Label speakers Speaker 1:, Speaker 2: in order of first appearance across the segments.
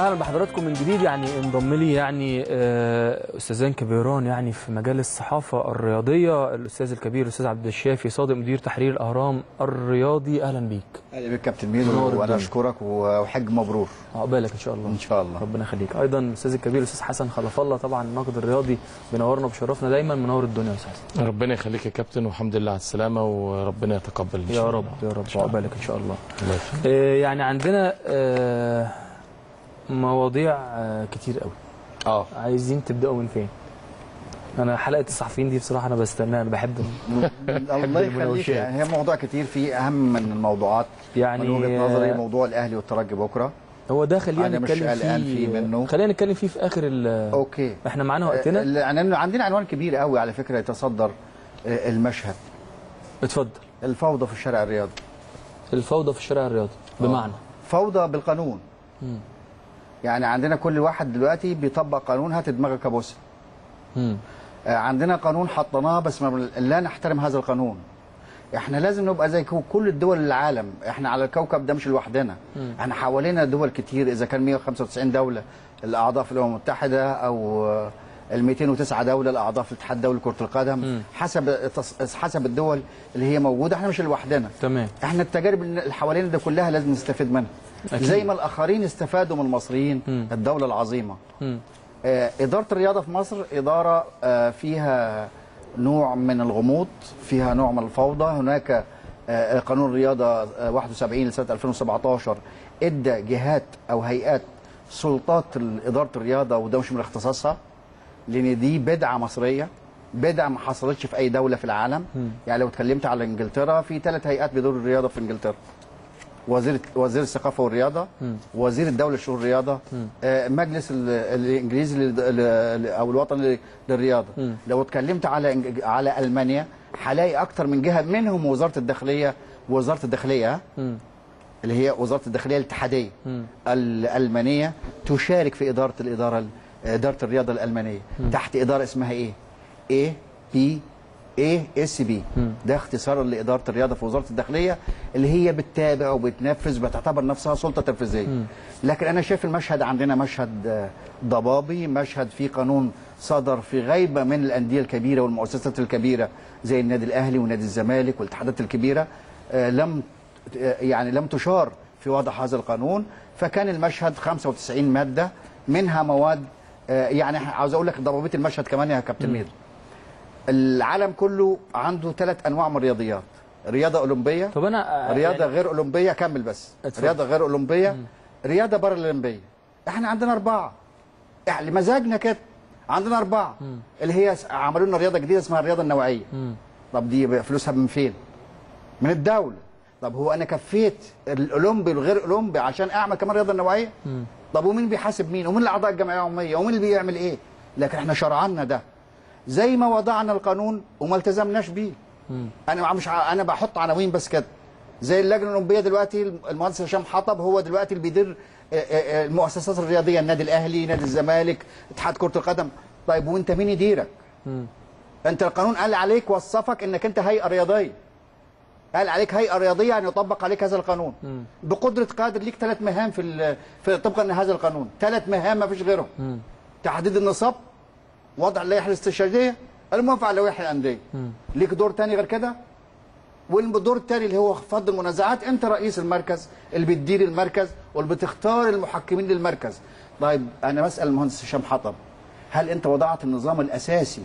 Speaker 1: أهلا بحضراتكم من جديد يعني انضم لي يعني آه، استاذان كبيران يعني في مجال الصحافة الرياضية الأستاذ الكبير الأستاذ عبد الشافي صادق مدير تحرير الأهرام الرياضي. أهلا بيك.
Speaker 2: أهلا بك كابتن ميدو
Speaker 1: وأنا.
Speaker 2: أشكرك وحج مبرور.
Speaker 1: عقبالك إن شاء الله.
Speaker 2: إن شاء الله.
Speaker 1: ربنا يخليك. أيضا الاستاذ الكبير الأستاذ حسن خلف الله طبعا الناقد الرياضي بنورنا وبشرفنا دايما منور الدنيا يا أستاذ. حسن
Speaker 3: ربنا يخليك يا كابتن والحمد لله على السلامة وربنا يتقبل إن شاء
Speaker 1: يا
Speaker 3: الله.
Speaker 1: رب يا رب وعقبالك إن شاء الله.
Speaker 3: الله.
Speaker 1: آه، يعني عندنا آه، مواضيع آه، كتير قوي.
Speaker 3: آه.
Speaker 1: عايزين تبدأوا من فين؟ أنا حلقة الصحفيين دي بصراحة أنا بستناها أنا بحب
Speaker 2: الله يخليك. يعني هي موضوع كتير في أهم من الموضوعات.
Speaker 1: يعني
Speaker 2: من وجهة نظري
Speaker 1: آه،
Speaker 2: موضوع الأهلي والترجي بكرة.
Speaker 1: هو ده خلينا
Speaker 2: أنا مش
Speaker 1: نتكلم
Speaker 2: قلقان
Speaker 1: فيه.
Speaker 2: فيه منه.
Speaker 1: خلينا نتكلم فيه في آخر ال
Speaker 2: أوكي.
Speaker 1: إحنا معانا وقتنا؟
Speaker 2: آه، عندنا عنوان كبير قوي على فكرة يتصدر المشهد.
Speaker 1: اتفضل.
Speaker 2: الفوضى في الشارع الرياضي.
Speaker 1: الفوضى في الشارع الرياضي بمعنى.
Speaker 2: فوضى بالقانون. يعني عندنا كل واحد دلوقتي بيطبق قانون هات دماغك
Speaker 1: مم.
Speaker 2: آه، عندنا قانون حطيناه بس ما لا نحترم هذا القانون. إحنا لازم نبقى زي كل الدول العالم. إحنا على الكوكب ده مش لوحدنا. إحنا حوالينا دول كتير إذا كان 195 دولة الأعضاء في الأمم المتحدة أو آه، ال 209 دولة الأعضاء في الاتحاد الدولي لكره القدم. حسب حسب الدول اللي هي موجودة إحنا مش لوحدنا.
Speaker 1: تمام.
Speaker 2: إحنا التجارب اللي حوالينا دي كلها لازم نستفيد منها.
Speaker 1: أكيد.
Speaker 2: زي ما الآخرين استفادوا من المصريين
Speaker 1: مم.
Speaker 2: الدولة العظيمة
Speaker 1: مم.
Speaker 2: آه، إدارة الرياضة في مصر إدارة آه، فيها نوع من الغموض فيها نوع من الفوضى هناك آه، قانون الرياضة آه، 71 لسنة 2017 إدى جهات أو هيئات سلطات إدارة الرياضة وده مش من اختصاصها لأن دي بدعة مصرية بدعة ما حصلتش في أي دولة في العالم يعني لو اتكلمت على إنجلترا في ثلاث هيئات بيدوروا الرياضة في إنجلترا وزير وزير الثقافة والرياضة وزير الدولة لشؤون الرياضة آه، مجلس ال- الإنجليزي لل- أو الوطني للرياضة. لو اتكلمت على إنج- على ألمانيا هلاقي أكتر من جهة منهم وزارة الداخلية وزارة
Speaker 1: الداخلية.
Speaker 2: اللي هي وزارة الداخلية الاتحادية. الألمانية تشارك في إدارة الإدارة ال- إدارة الرياضة الألمانية. تحت إدارة اسمها إيه؟ إيه؟ BASP ده اختصار لإدارة الرياضة في وزارة الداخلية اللي هي بتتابع وبتنفذ بتعتبر نفسها سلطة تنفيذية. لكن أنا شايف المشهد عندنا مشهد آه، ضبابي مشهد فيه قانون صدر في غيبة من الأندية الكبيرة والمؤسسات الكبيرة زي النادي الأهلي ونادي الزمالك والاتحادات الكبيرة آه، لم آه، يعني لم تشار في وضع هذا القانون. فكان المشهد 95 مادة منها مواد يعني عاوز أقول لك ضبابية المشهد كمان يا كابتن ميدو العالم كله عنده ثلاث أنواع من الرياضيات. رياضة أولمبية
Speaker 1: طب أنا آه،
Speaker 2: رياضة
Speaker 1: يعني
Speaker 2: غير أولمبية كمل بس.
Speaker 1: اتفضل.
Speaker 2: رياضة غير أولمبية رياضة بارالمبية. إحنا عندنا أربعة. يعني مزاجنا كده. عندنا أربعة. اللي هي عملوا لنا رياضة جديدة اسمها الرياضة النوعية.
Speaker 1: مم.
Speaker 2: طب دي فلوسها من فين؟ من الدولة. طب هو أنا كفيت الأولمبي والغير أولمبي عشان أعمل كمان رياضة نوعية؟ طب ومين بيحاسب مين؟ ومين الأعضاء الجمعيه العموميه ومين اللي بيعمل إيه؟ لكن إحنا شرعنا ده. زي ما وضعنا القانون وما التزمناش بيه. أنا مش أنا بحط عناوين بس كده. زي اللجنة الأولمبية دلوقتي المهندس هشام حطب هو دلوقتي اللي بيدير المؤسسات الرياضية النادي الأهلي نادي الزمالك اتحاد كرة القدم. طيب وأنت مين يديرك؟ أنت القانون قال عليك وصفك إنك أنت هيئة رياضية. قال عليك هيئة رياضية يعني يطبق عليك هذا القانون. بقدرة قادر ليك ثلاث مهام في في طبقا لهذا القانون. ثلاث مهام ما فيش غيرهم. تحديد النصاب وضع اللائحة الاستشهاديه الموافقه على لوائح الانديه ليك دور تاني غير كده؟ والدور التاني اللي هو خفض المنازعات انت رئيس المركز اللي بتدير المركز واللي بتختار المحكمين للمركز. طيب أنا بسأل المهندس هشام حطب هل أنت وضعت النظام الأساسي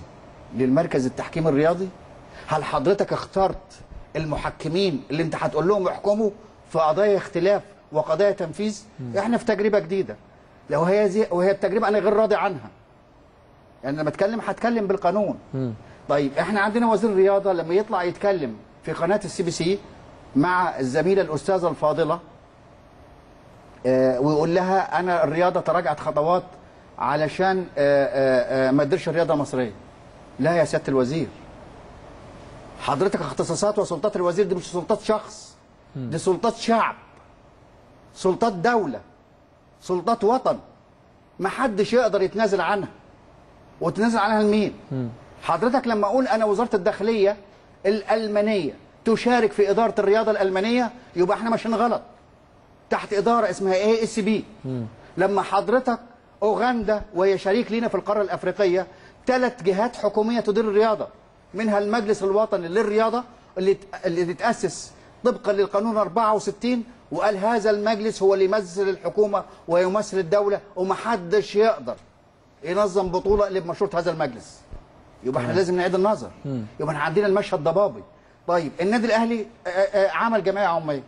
Speaker 2: للمركز التحكيم الرياضي؟ هل حضرتك اخترت المحكمين اللي أنت هتقول لهم يحكموا في قضايا اختلاف وقضايا تنفيذ؟ إحنا في تجربة جديدة. لو هي زي وهي التجربة أنا غير راضي عنها. يعني لما أتكلم هتكلم بالقانون. طيب إحنا عندنا وزير الرياضة لما يطلع يتكلم في قناة ال CBC مع الزميلة الأستاذة الفاضلة آه ويقول لها أنا الرياضة تراجعت خطوات علشان آه آه آه ما تديرش الرياضة مصرية. لا يا سيادة الوزير. حضرتك اختصاصات وسلطات الوزير دي مش سلطات شخص دي سلطات شعب سلطات دولة سلطات وطن. ما حدش يقدر يتنازل عنها. وتنازل عنها لمين حضرتك لما أقول أنا وزارة الداخلية الألمانية تشارك في إدارة الرياضة الألمانية يبقى إحنا ماشيين غلط. تحت إدارة اسمها ASP لما حضرتك أوغندا وهي شريك لينا في القارة الأفريقية ثلاث جهات حكومية تدير الرياضة منها المجلس الوطني للرياضة اللي اللي اتاسس طبقا للقانون 64 وقال هذا المجلس هو اللي يمثل الحكومة ويمثل الدولة ومحدش يقدر. ينظم بطولة الا بمشروط هذا المجلس. يبقى إحنا لازم نعيد النظر. يبقى إحنا عندنا المشهد ضبابي طيب النادي الأهلي آه، آه، عمل جمعية عمومية.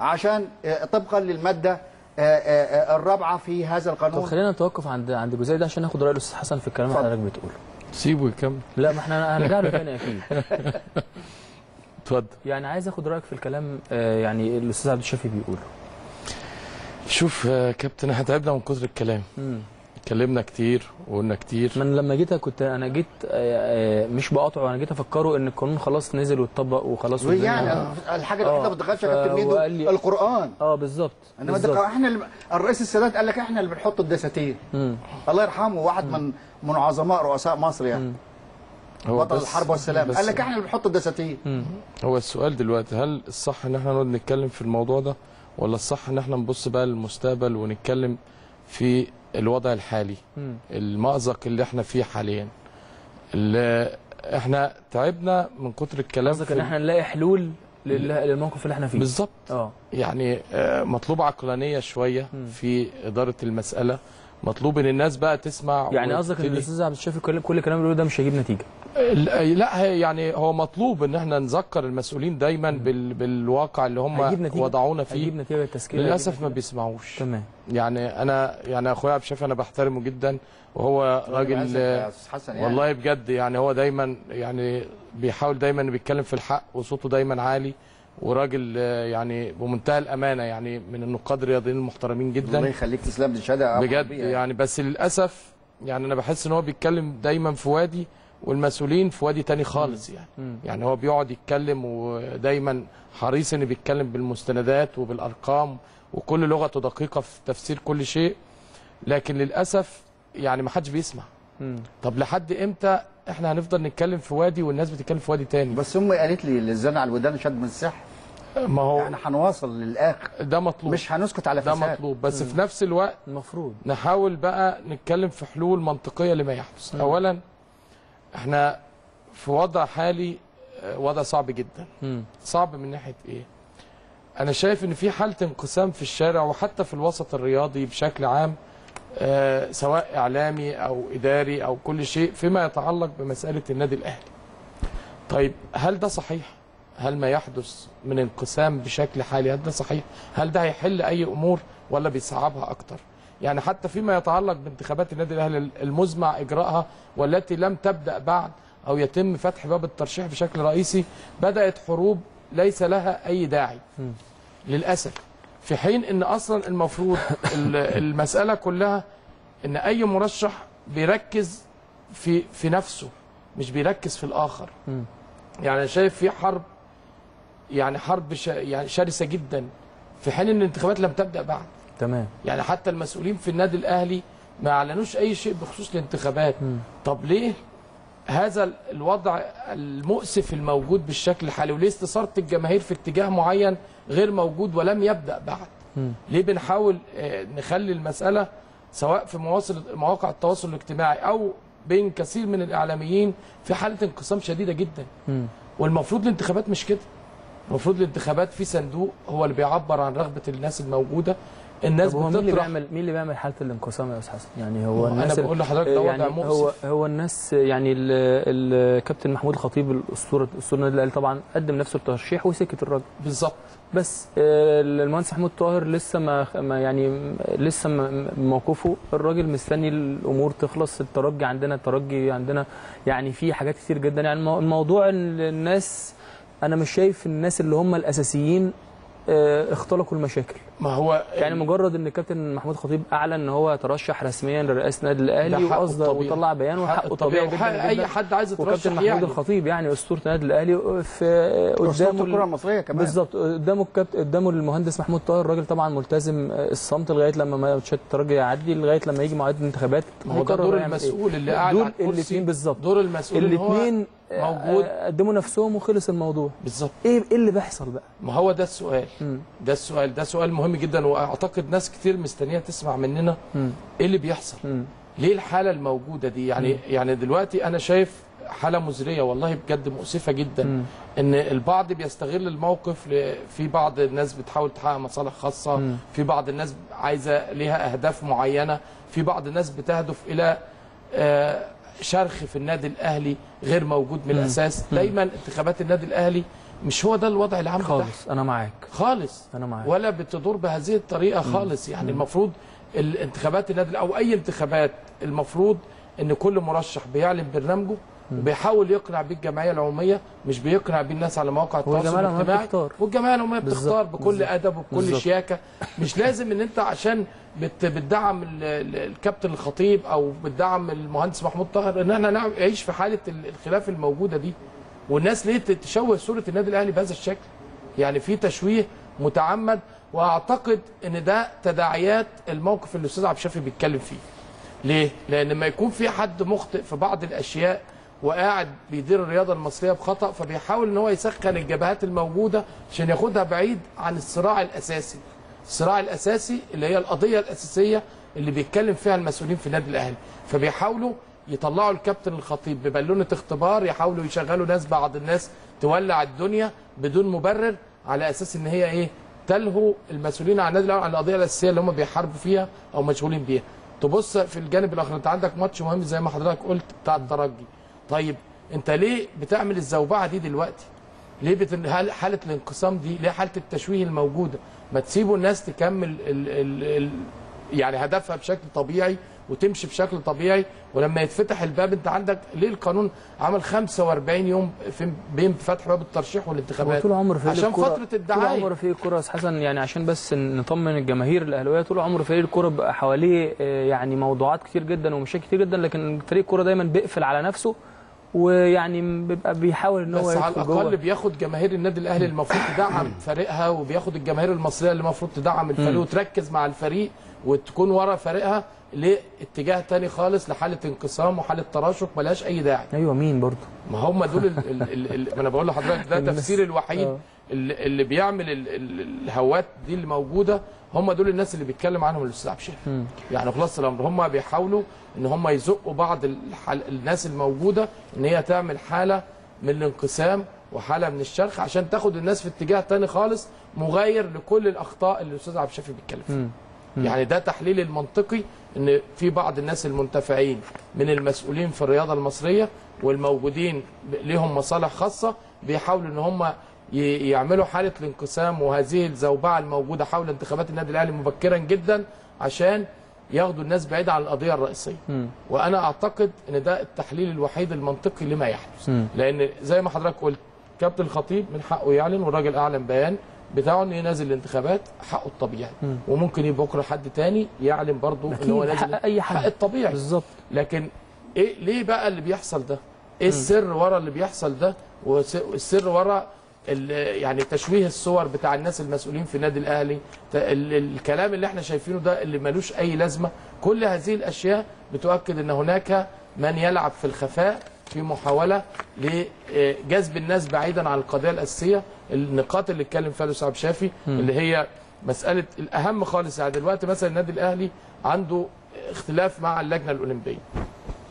Speaker 2: عشان آه، طبقا للمادة آه، آه، آه، الرابعة في هذا
Speaker 1: طب
Speaker 2: القانون
Speaker 1: خلينا نتوقف عند عند الجزئيه دي عشان ناخد رأي الأستاذ حسن في الكلام اللي. حضرتك بتقوله.
Speaker 3: سيبه يكمل.
Speaker 1: لا ما إحنا هنرجع له تاني أكيد.
Speaker 3: اتفضل.
Speaker 1: يعني عايز أخد رأيك في الكلام آه، يعني الأستاذ عبد الشافي بيقوله.
Speaker 3: شوف يا كابتن إحنا تعبنا من كتر الكلام.
Speaker 1: امم
Speaker 3: اتكلمنا كتير وقلنا كتير.
Speaker 1: من لما جيت كنت أنا جيت آه، آه، مش بقاطعه أنا جيت أفكره إن القانون خلاص نزل واتطبق وخلاص
Speaker 2: يعني الحاجة الوحيدة
Speaker 1: آه،
Speaker 2: ما بتدخلش يا كابتن ميدو القرآن.
Speaker 1: آه بالظبط إنما.
Speaker 2: ده إحنا اللي الرئيس السادات قال لك إحنا اللي بنحط الدساتير.
Speaker 1: مم.
Speaker 2: الله يرحمه واحد من من عظماء رؤساء مصر يعني.
Speaker 3: هو
Speaker 2: بطل
Speaker 3: بس-
Speaker 2: الحرب والسلام. قال لك إحنا اللي بنحط الدساتير.
Speaker 1: مم.
Speaker 3: هو السؤال دلوقتي هل الصح إن إحنا نقعد نتكلم في الموضوع ده ولا الصح إن إحنا نبص بقى للمستقبل ونتكلم في الوضع الحالي. المأزق اللي إحنا فيه حاليا. اللي إحنا تعبنا من كتر الكلام
Speaker 1: قصدك إن إحنا نلاقي حلول لل- للموقف اللي إحنا فيه.
Speaker 3: بالظبط.
Speaker 1: آه.
Speaker 3: يعني آه، مطلوب عقلانية
Speaker 1: شوية.
Speaker 3: في إدارة المسألة. مطلوب ان الناس بقى تسمع
Speaker 1: يعني قصدك
Speaker 3: إن
Speaker 1: الأستاذ عبد الشافي كل كل الكلام اللي بيقوله ده مش هيجيب نتيجة؟
Speaker 3: لا يعني هو مطلوب إن إحنا نذكر المسؤولين دايما بال بالواقع اللي هم وضعونا فيه.
Speaker 1: هيجيب نتيجة التسكيل للأسف
Speaker 3: ما. بيسمعوش.
Speaker 1: تمام.
Speaker 3: يعني أنا يعني أخويا عبد الشافي أنا بحترمه جدا وهو راجل
Speaker 2: أستاذ حسن يعني.
Speaker 3: والله بجد يعني هو دايما يعني بيحاول دايما بيتكلم في الحق وصوته دايما عالي. وراجل آه، يعني بمنتهى الأمانة يعني من النقاد الرياضيين المحترمين
Speaker 2: الله
Speaker 3: جدا
Speaker 2: يخليك تسلم دي شهاده
Speaker 3: بجد. يعني بس للأسف يعني أنا بحس إن هو بيتكلم دايما في وادي والمسؤولين في وادي تاني خالص يعني
Speaker 1: مم.
Speaker 3: يعني هو بيقعد يتكلم ودايما حريص ان بيتكلم بالمستندات وبالأرقام وكل لغته دقيقة في تفسير كل شيء لكن للأسف يعني ما حدش بيسمع
Speaker 1: مم.
Speaker 3: طب لحد إمتى إحنا هنفضل نتكلم في وادي والناس بتتكلم في وادي تاني.
Speaker 2: بس أمي قالت لي للزنا على الودان شد من السحر.
Speaker 3: ما هو
Speaker 2: إحنا هنواصل للآخر.
Speaker 3: ده مطلوب.
Speaker 2: مش هنسكت على
Speaker 3: ده
Speaker 2: فساد.
Speaker 3: مطلوب. بس في نفس الوقت
Speaker 1: المفروض
Speaker 3: نحاول بقى نتكلم في حلول منطقية لما يحدث. اولا إحنا في وضع حالي آه، وضع صعب جدا.
Speaker 1: مم.
Speaker 3: صعب من ناحية إيه؟ أنا شايف إن في حالة انقسام في الشارع وحتى في الوسط الرياضي بشكل عام سواء إعلامي أو إداري أو كل شيء فيما يتعلق بمسألة النادي الأهلي. طيب هل ده صحيح؟ هل ما يحدث من انقسام بشكل حالي هل ده صحيح؟ هل ده هيحل أي أمور ولا بيصعبها أكتر؟ يعني حتى فيما يتعلق بانتخابات النادي الأهلي المزمع إجراءها والتي لم تبدأ بعد أو يتم فتح باب الترشيح بشكل رئيسي بدأت حروب ليس لها أي داعي.
Speaker 1: مم.
Speaker 3: في حين إن أصلا المفروض ال- المسألة كلها إن أي مرشح بيركز في في نفسه مش بيركز في
Speaker 1: الآخر.
Speaker 3: يعني أنا شايف في حرب يعني حرب ش... يعني شرسة جدا في حين إن الانتخابات لم تبدأ بعد
Speaker 1: تمام
Speaker 3: يعني حتى المسؤولين في النادي الأهلي ما أعلنوش أي شيء بخصوص الانتخابات
Speaker 1: مم.
Speaker 3: طب ليه هذا الوضع المؤسف الموجود بالشكل الحالي وليه استثارة الجماهير في اتجاه معين غير موجود ولم يبدأ بعد. ليه بنحاول آه، نخلي المسألة سواء في مواصل مواقع التواصل الاجتماعي أو بين كثير من الإعلاميين في حالة انقسام شديدة جدا. والمفروض الانتخابات مش كده المفروض الانتخابات في صندوق هو اللي بيعبر عن رغبة الناس الموجودة الناس
Speaker 1: هو مين اللي بيعمل مين اللي بيعمل حالة الانقسام يا أستاذ حسن؟ يعني هو
Speaker 3: أنا
Speaker 1: الناس ال-
Speaker 3: بقول لحضرتك ده
Speaker 1: يعني
Speaker 3: وضع
Speaker 1: هو هو الناس يعني ال- الكابتن محمود الخطيب الاسطوره اسطوره النادي الأهلي طبعا قدم نفسه الترشيح وسكت الراجل.
Speaker 3: بالظبط.
Speaker 1: بس آه، المهندس محمود طاهر لسه ما يعني لسه موقفه. الراجل مستني الأمور تخلص الترجي عندنا الترجي عندنا. يعني في حاجات كتير جدا. يعني المو- الموضوع إن الناس أنا مش شايف الناس اللي هم الأساسيين اختلقوا المشاكل.
Speaker 3: ما هو
Speaker 1: يعني مجرد إن الكابتن محمود خطيب أعلن إن هو ترشح رسميا لرئاسه النادي
Speaker 3: الأهلي
Speaker 1: وأصدر
Speaker 3: الطبيعي.
Speaker 1: وطلع بيان وحقه طبيعي جدا,
Speaker 3: وحق
Speaker 1: جدا.
Speaker 3: اي حد عايز
Speaker 1: وكابتن
Speaker 3: يترشح
Speaker 1: محمود
Speaker 3: يعني.
Speaker 1: الخطيب يعني أسطورة النادي الأهلي في
Speaker 2: أسطورة
Speaker 1: قدامه
Speaker 2: الكرة المصرية كمان.
Speaker 1: بالظبط. قدامه الكابت قدامه المهندس محمود طاهر الراجل طبعا ملتزم الصمت لغاية لما ماتشات الترجي يعدي لغاية لما يجي مواعيد الانتخابات
Speaker 3: هو ده دور
Speaker 1: إيه.
Speaker 3: المسؤول اللي قاعد على الكرسي.
Speaker 1: الاثنين بالظبط.
Speaker 3: دور المسؤول
Speaker 1: الاثنين
Speaker 3: موجود.
Speaker 1: آه، قدموا نفسهم وخلص الموضوع
Speaker 3: بالظبط
Speaker 1: إيه إيه اللي بيحصل بقى
Speaker 3: ما هو ده السؤال
Speaker 1: مم.
Speaker 3: ده السؤال ده سؤال مهم جدا وأعتقد ناس كتير مستنية تسمع مننا
Speaker 1: مم.
Speaker 3: إيه اللي بيحصل
Speaker 1: مم.
Speaker 3: ليه الحالة الموجودة دي يعني يعني دلوقتي أنا شايف حالة مزرية والله بجد مؤسفة جدا
Speaker 1: مم.
Speaker 3: إن البعض بيستغل الموقف ل- في بعض الناس بتحاول تحقق مصالح خاصة
Speaker 1: مم.
Speaker 3: في بعض الناس عايزة ليها أهداف معينة في بعض الناس بتهدف إلى آه، شرخ في النادي الأهلي غير موجود من الأساس. دايما انتخابات النادي الأهلي مش هو ده الوضع العام بتاعها
Speaker 1: خالص أنا معاك.
Speaker 3: خالص.
Speaker 1: أنا معاك.
Speaker 3: ولا بتدور بهذه الطريقة خالص. يعني المفروض الانتخابات النادي أو أي انتخابات المفروض إن كل مرشح بيعلن برنامجه وبيحاول يقنع بيه الجمعيه العمومية مش بيقنع بيه الناس على مواقع التواصل الاجتماعي.
Speaker 1: والجمعية العمومية بتختار
Speaker 3: بكل. أدب وبكل. شياكة. مش لازم إن أنت عشان بتدعم ال- ال- الكابتن الخطيب أو بتدعم المهندس محمود طاهر إن إحنا نعيش في حالة ال- الخلاف الموجودة دي. والناس ليه تشوه صورة النادي الأهلي بهذا الشكل؟ يعني في تشويه متعمد وأعتقد إن ده تداعيات الموقف اللي الأستاذ عبد الشافي بيتكلم فيه. ليه؟ لأن لما يكون في حد مخطئ في بعض الأشياء وقاعد بيدير الرياضة المصرية بخطأ فبيحاول إن هو يسخن الجبهات الموجودة عشان ياخدها بعيد عن الصراع الأساسي. الصراع الأساسي اللي هي القضية الأساسية اللي بيتكلم فيها المسؤولين في النادي الأهلي. فبيحاولوا يطلعوا الكابتن الخطيب ببالونة اختبار يحاولوا يشغلوا ناس بعض الناس تولع الدنيا بدون مبرر على أساس إن هي إيه؟ تلهو المسؤولين عن النادي الأهلي عن القضية الأساسية اللي هم بيحاربوا فيها أو مشغولين بيها. تبص في الجانب الآخر أنت عندك ماتش مهم زي ما حضرتك قلت بتاع الترجي طيب أنت ليه بتعمل الزوبعة دي دلوقتي؟ ليه بت... هل حالة الانقسام دي ليه حالة التشويه الموجودة؟ ما تسيبوا الناس تكمل ال... ال... ال... يعني هدفها بشكل طبيعي وتمشي بشكل طبيعي ولما يتفتح الباب انت عندك ليه القانون عمل 45 يوم في بين فتح باب الترشيح والانتخابات؟
Speaker 1: طول عمر فريق
Speaker 3: عشان فترة
Speaker 1: طول
Speaker 3: الدعايه
Speaker 1: عمر فريق أستاذ حسن يعني عشان بس نطمن الجماهير الأهلاوية طول عمر فريق بقى حواليه آه، يعني موضوعات كتير جدا ومشاكل كتير جدا لكن فريق الكرة دايما بيقفل على نفسه. ويعني بيبقى بيحاول إن هو
Speaker 3: بس على الأقل
Speaker 1: جوه.
Speaker 3: بياخد جماهير النادي الأهلي المفروض تدعم فريقها وبياخد الجماهير المصرية اللي المفروض تدعم الفريق وتركز مع الفريق وتكون ورا فريقها لاتجاه تاني خالص لحالة انقسام وحالة تراشق ملهاش أي داعي.
Speaker 1: أيوه مين برضه؟
Speaker 3: ما هم دول ال ال ال ال ما أنا بقول لحضرتك ده
Speaker 1: الناس-
Speaker 3: تفسير الوحيد
Speaker 1: آه.
Speaker 3: اللي, اللي بيعمل ال ال الهوات دي اللي موجودة هم دول الناس اللي بيتكلم عنهم الأستاذ عبد يعني خلاص الأمر هم بيحاولوا إن هم يزقوا بعض الحل الناس الموجودة إن هي تعمل حالة من الانقسام وحالة من الشرخ عشان تاخد الناس في اتجاه تاني خالص مغاير لكل الأخطاء اللي الأستاذ عبد الشافي بيتكلم فيها. يعني ده تحليل المنطقي إن في بعض الناس المنتفعين من المسؤولين في الرياضة المصرية والموجودين ليهم مصالح خاصة بيحاولوا إن هم يعملوا حالة الانقسام وهذه الزوبعة الموجودة حول انتخابات النادي الأهلي مبكرا جدا عشان ياخدوا الناس بعيد عن القضية الرئيسية وأنا أعتقد إن ده التحليل الوحيد المنطقي لما يحدث
Speaker 1: مم.
Speaker 3: لأن زي ما حضرتك قلت كابتن الخطيب من حقه يعلن والراجل أعلن بيان بتاعه انه ينزل الانتخابات حقه الطبيعي وممكن يبقى بكرة حد تاني يعلن برضه إن هو نازل
Speaker 1: أي حد.
Speaker 3: حق الطبيعي
Speaker 1: بالظبط
Speaker 3: لكن إيه ليه بقى اللي بيحصل ده؟ إيه السر ورا اللي بيحصل ده؟ والسر ورا يعني تشويه الصور بتاع الناس المسؤولين في النادي الأهلي. الكلام اللي إحنا شايفينه ده اللي ملوش أي لازمة. كل هذه الأشياء بتؤكد إن هناك من يلعب في الخفاء في محاولة لجذب الناس بعيدا عن القضية الأساسية. النقاط اللي اتكلم فيها الأستاذ الشافي اللي هي مسألة الأهم خالص يعني دلوقتي مثلا النادي الأهلي عنده اختلاف مع اللجنة الأولمبية.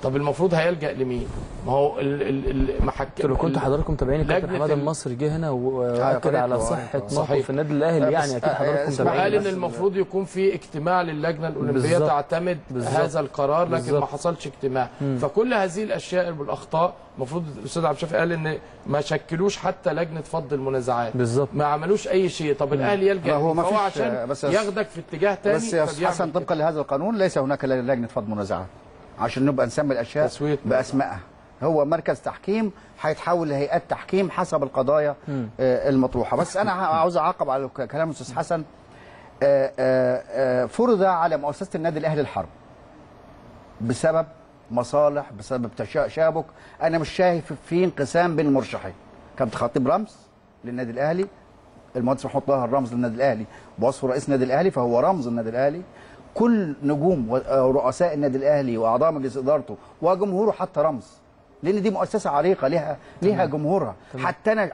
Speaker 3: طب المفروض هيلجأ لمين؟ ما هو ال ال ال محك...
Speaker 1: لو كنت حضراتكم متابعين الكابتن حمادة
Speaker 3: ال-
Speaker 1: المصري جه هنا واكد
Speaker 2: قريت
Speaker 1: على صحة
Speaker 2: آه.
Speaker 1: موقف. النادي الأهلي
Speaker 2: لا،
Speaker 1: يعني أكيد
Speaker 2: آه،
Speaker 1: حضراتكم متابعين
Speaker 3: وقال
Speaker 2: إن
Speaker 3: المفروض يكون في اجتماع للجنة الأولمبية
Speaker 1: بالظبط.
Speaker 3: تعتمد
Speaker 1: بالظبط.
Speaker 3: هذا القرار لكن
Speaker 1: بالظبط.
Speaker 3: ما حصلش اجتماع فكل هذه الأشياء والاخطاء المفروض الأستاذ عبد الشافي قال إن ما شكلوش حتى لجنة فض المنازعات
Speaker 1: بالظبط
Speaker 3: ما عملوش أي شيء طب الأهلي
Speaker 2: يلجأ هو ما فيش-
Speaker 3: عشان
Speaker 2: بس-
Speaker 3: ياخدك في اتجاه تاني
Speaker 2: بس يا حسن. طبقا لهذا القانون ليس هناك لجنة فض منازعات عشان نبقى نسمي
Speaker 3: الأشياء
Speaker 2: بأسمائها. هو مركز تحكيم هيتحول لهيئات تحكيم حسب القضايا آه، المطروحة. بس أنا عاوز أعقب على كلام الاستاذ حسن. آه، آه، فرض على مؤسسة النادي الأهلي الحرب. بسبب مصالح بسبب تشابك أنا مش شايف في انقسام بين المرشحين. كابتن خطيب رمز للنادي الأهلي المهندس محمود طاهر رمز للنادي الأهلي بوصفه رئيس النادي الأهلي فهو رمز النادي الأهلي. كل نجوم ورؤساء النادي الأهلي وأعضاء مجلس إدارته وجمهوره حتى رمز. لأن دي مؤسسة عريقة لها لها جمهورها. حتى أنا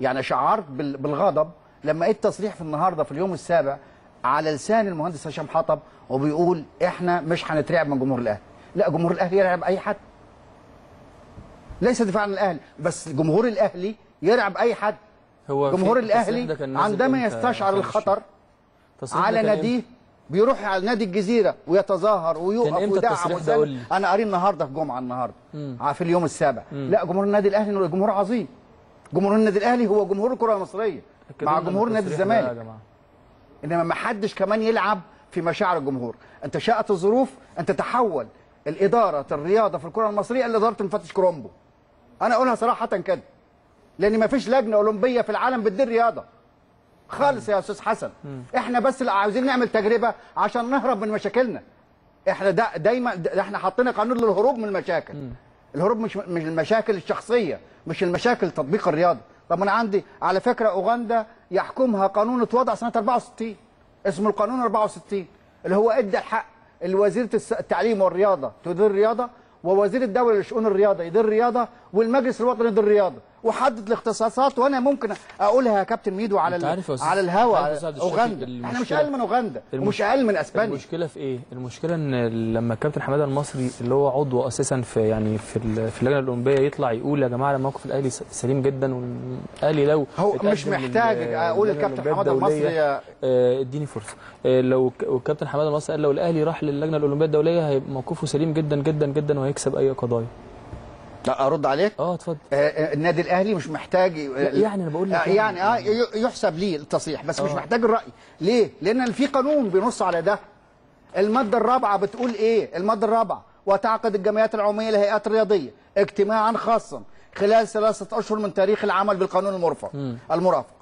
Speaker 2: يعني شعرت بال- بالغضب لما لقيت تصريح في النهارده في اليوم السابع على لسان المهندس هشام حطب وبيقول إحنا مش هنترعب من جمهور الأهلي. لا جمهور الأهلي يرعب أي حد. ليس دفاعا عن الأهلي بس جمهور الأهلي يرعب أي حد.
Speaker 1: هو
Speaker 2: جمهور
Speaker 1: الأهلي
Speaker 2: عندما يستشعر الخطر على ناديه بيروح على نادي الجزيرة ويتظاهر ويقف ويدعم؟ أنا قاري النهارده في جمعة النهارده. في اليوم السابع. لا جمهور النادي الأهلي جمهور عظيم. جمهور النادي الأهلي هو جمهور الكرة المصرية مع جمهور نادي الزمالك. إنما ما حدش كمان يلعب في مشاعر الجمهور. أنت شاءت الظروف ان تتحول الإدارة الرياضة في الكرة المصرية إلى إدارة المفتش كرومبو. أنا أقولها صراحة كده. لأن ما فيش لجنة أولمبية في العالم بتدير رياضة. خالص يا أستاذ حسن. إحنا بس اللي عاوزين نعمل تجربة عشان نهرب من مشاكلنا. إحنا دا دايما دا إحنا حاطين قانون للهروب من المشاكل. الهروب مش من المشاكل الشخصية مش المشاكل تطبيق الرياضه طب أنا عندي على فكرة أوغندا يحكمها قانون اتوضع سنة 64 اسمه القانون 64 اللي هو إدى الحق الوزيره الس- التعليم والرياضة تدير الرياضة ووزير الدولة لشؤون الرياضة يدير الرياضة والمجلس الوطني يدير الرياضه وحدد الاختصاصات وأنا ممكن أقولها يا كابتن ميدو على ال- على الهوا.
Speaker 1: عارف يا
Speaker 2: على
Speaker 1: أستاذ الشافي
Speaker 2: أوغندا. إحنا مش أقل من أوغندا
Speaker 1: المش-
Speaker 2: ومش أقل من أسبانيا.
Speaker 1: المشكلة في إيه؟ المشكلة إن لما الكابتن حمادة المصري اللي هو عضو أساسا في يعني في ال- في اللجنة الأولمبية يطلع يقول يا جماعة الموقف الأهلي سليم جدا والأهلي لو
Speaker 2: هو مش محتاج
Speaker 1: لل- أقول
Speaker 2: الكابتن
Speaker 1: حمادة
Speaker 2: المصري
Speaker 1: آه، اديني فرصة. آه، لو والكابتن حمادة المصري قال لو الأهلي راح للجنة الأولمبية الدولية هيبقى موقفه سليم جدا جدا جدا وهيكسب أي قضايا.
Speaker 2: أرد عليك؟
Speaker 1: آه اتفضل.
Speaker 2: آه، آه، النادي الأهلي مش محتاج
Speaker 1: يعني أنا بقول لك
Speaker 2: آه،
Speaker 1: يعني-
Speaker 2: يعني آه يحسب ليه التصريح بس مش
Speaker 1: آه.
Speaker 2: محتاج الرأي. ليه؟ لأن في قانون بينص على ده. المادة الرابعة بتقول إيه؟ المادة الرابعة وتعقد الجمعيات العمومية للهيئات الرياضيه اجتماعا خاصا خلال ثلاثة أشهر من تاريخ العمل بالقانون المرفق المرافق.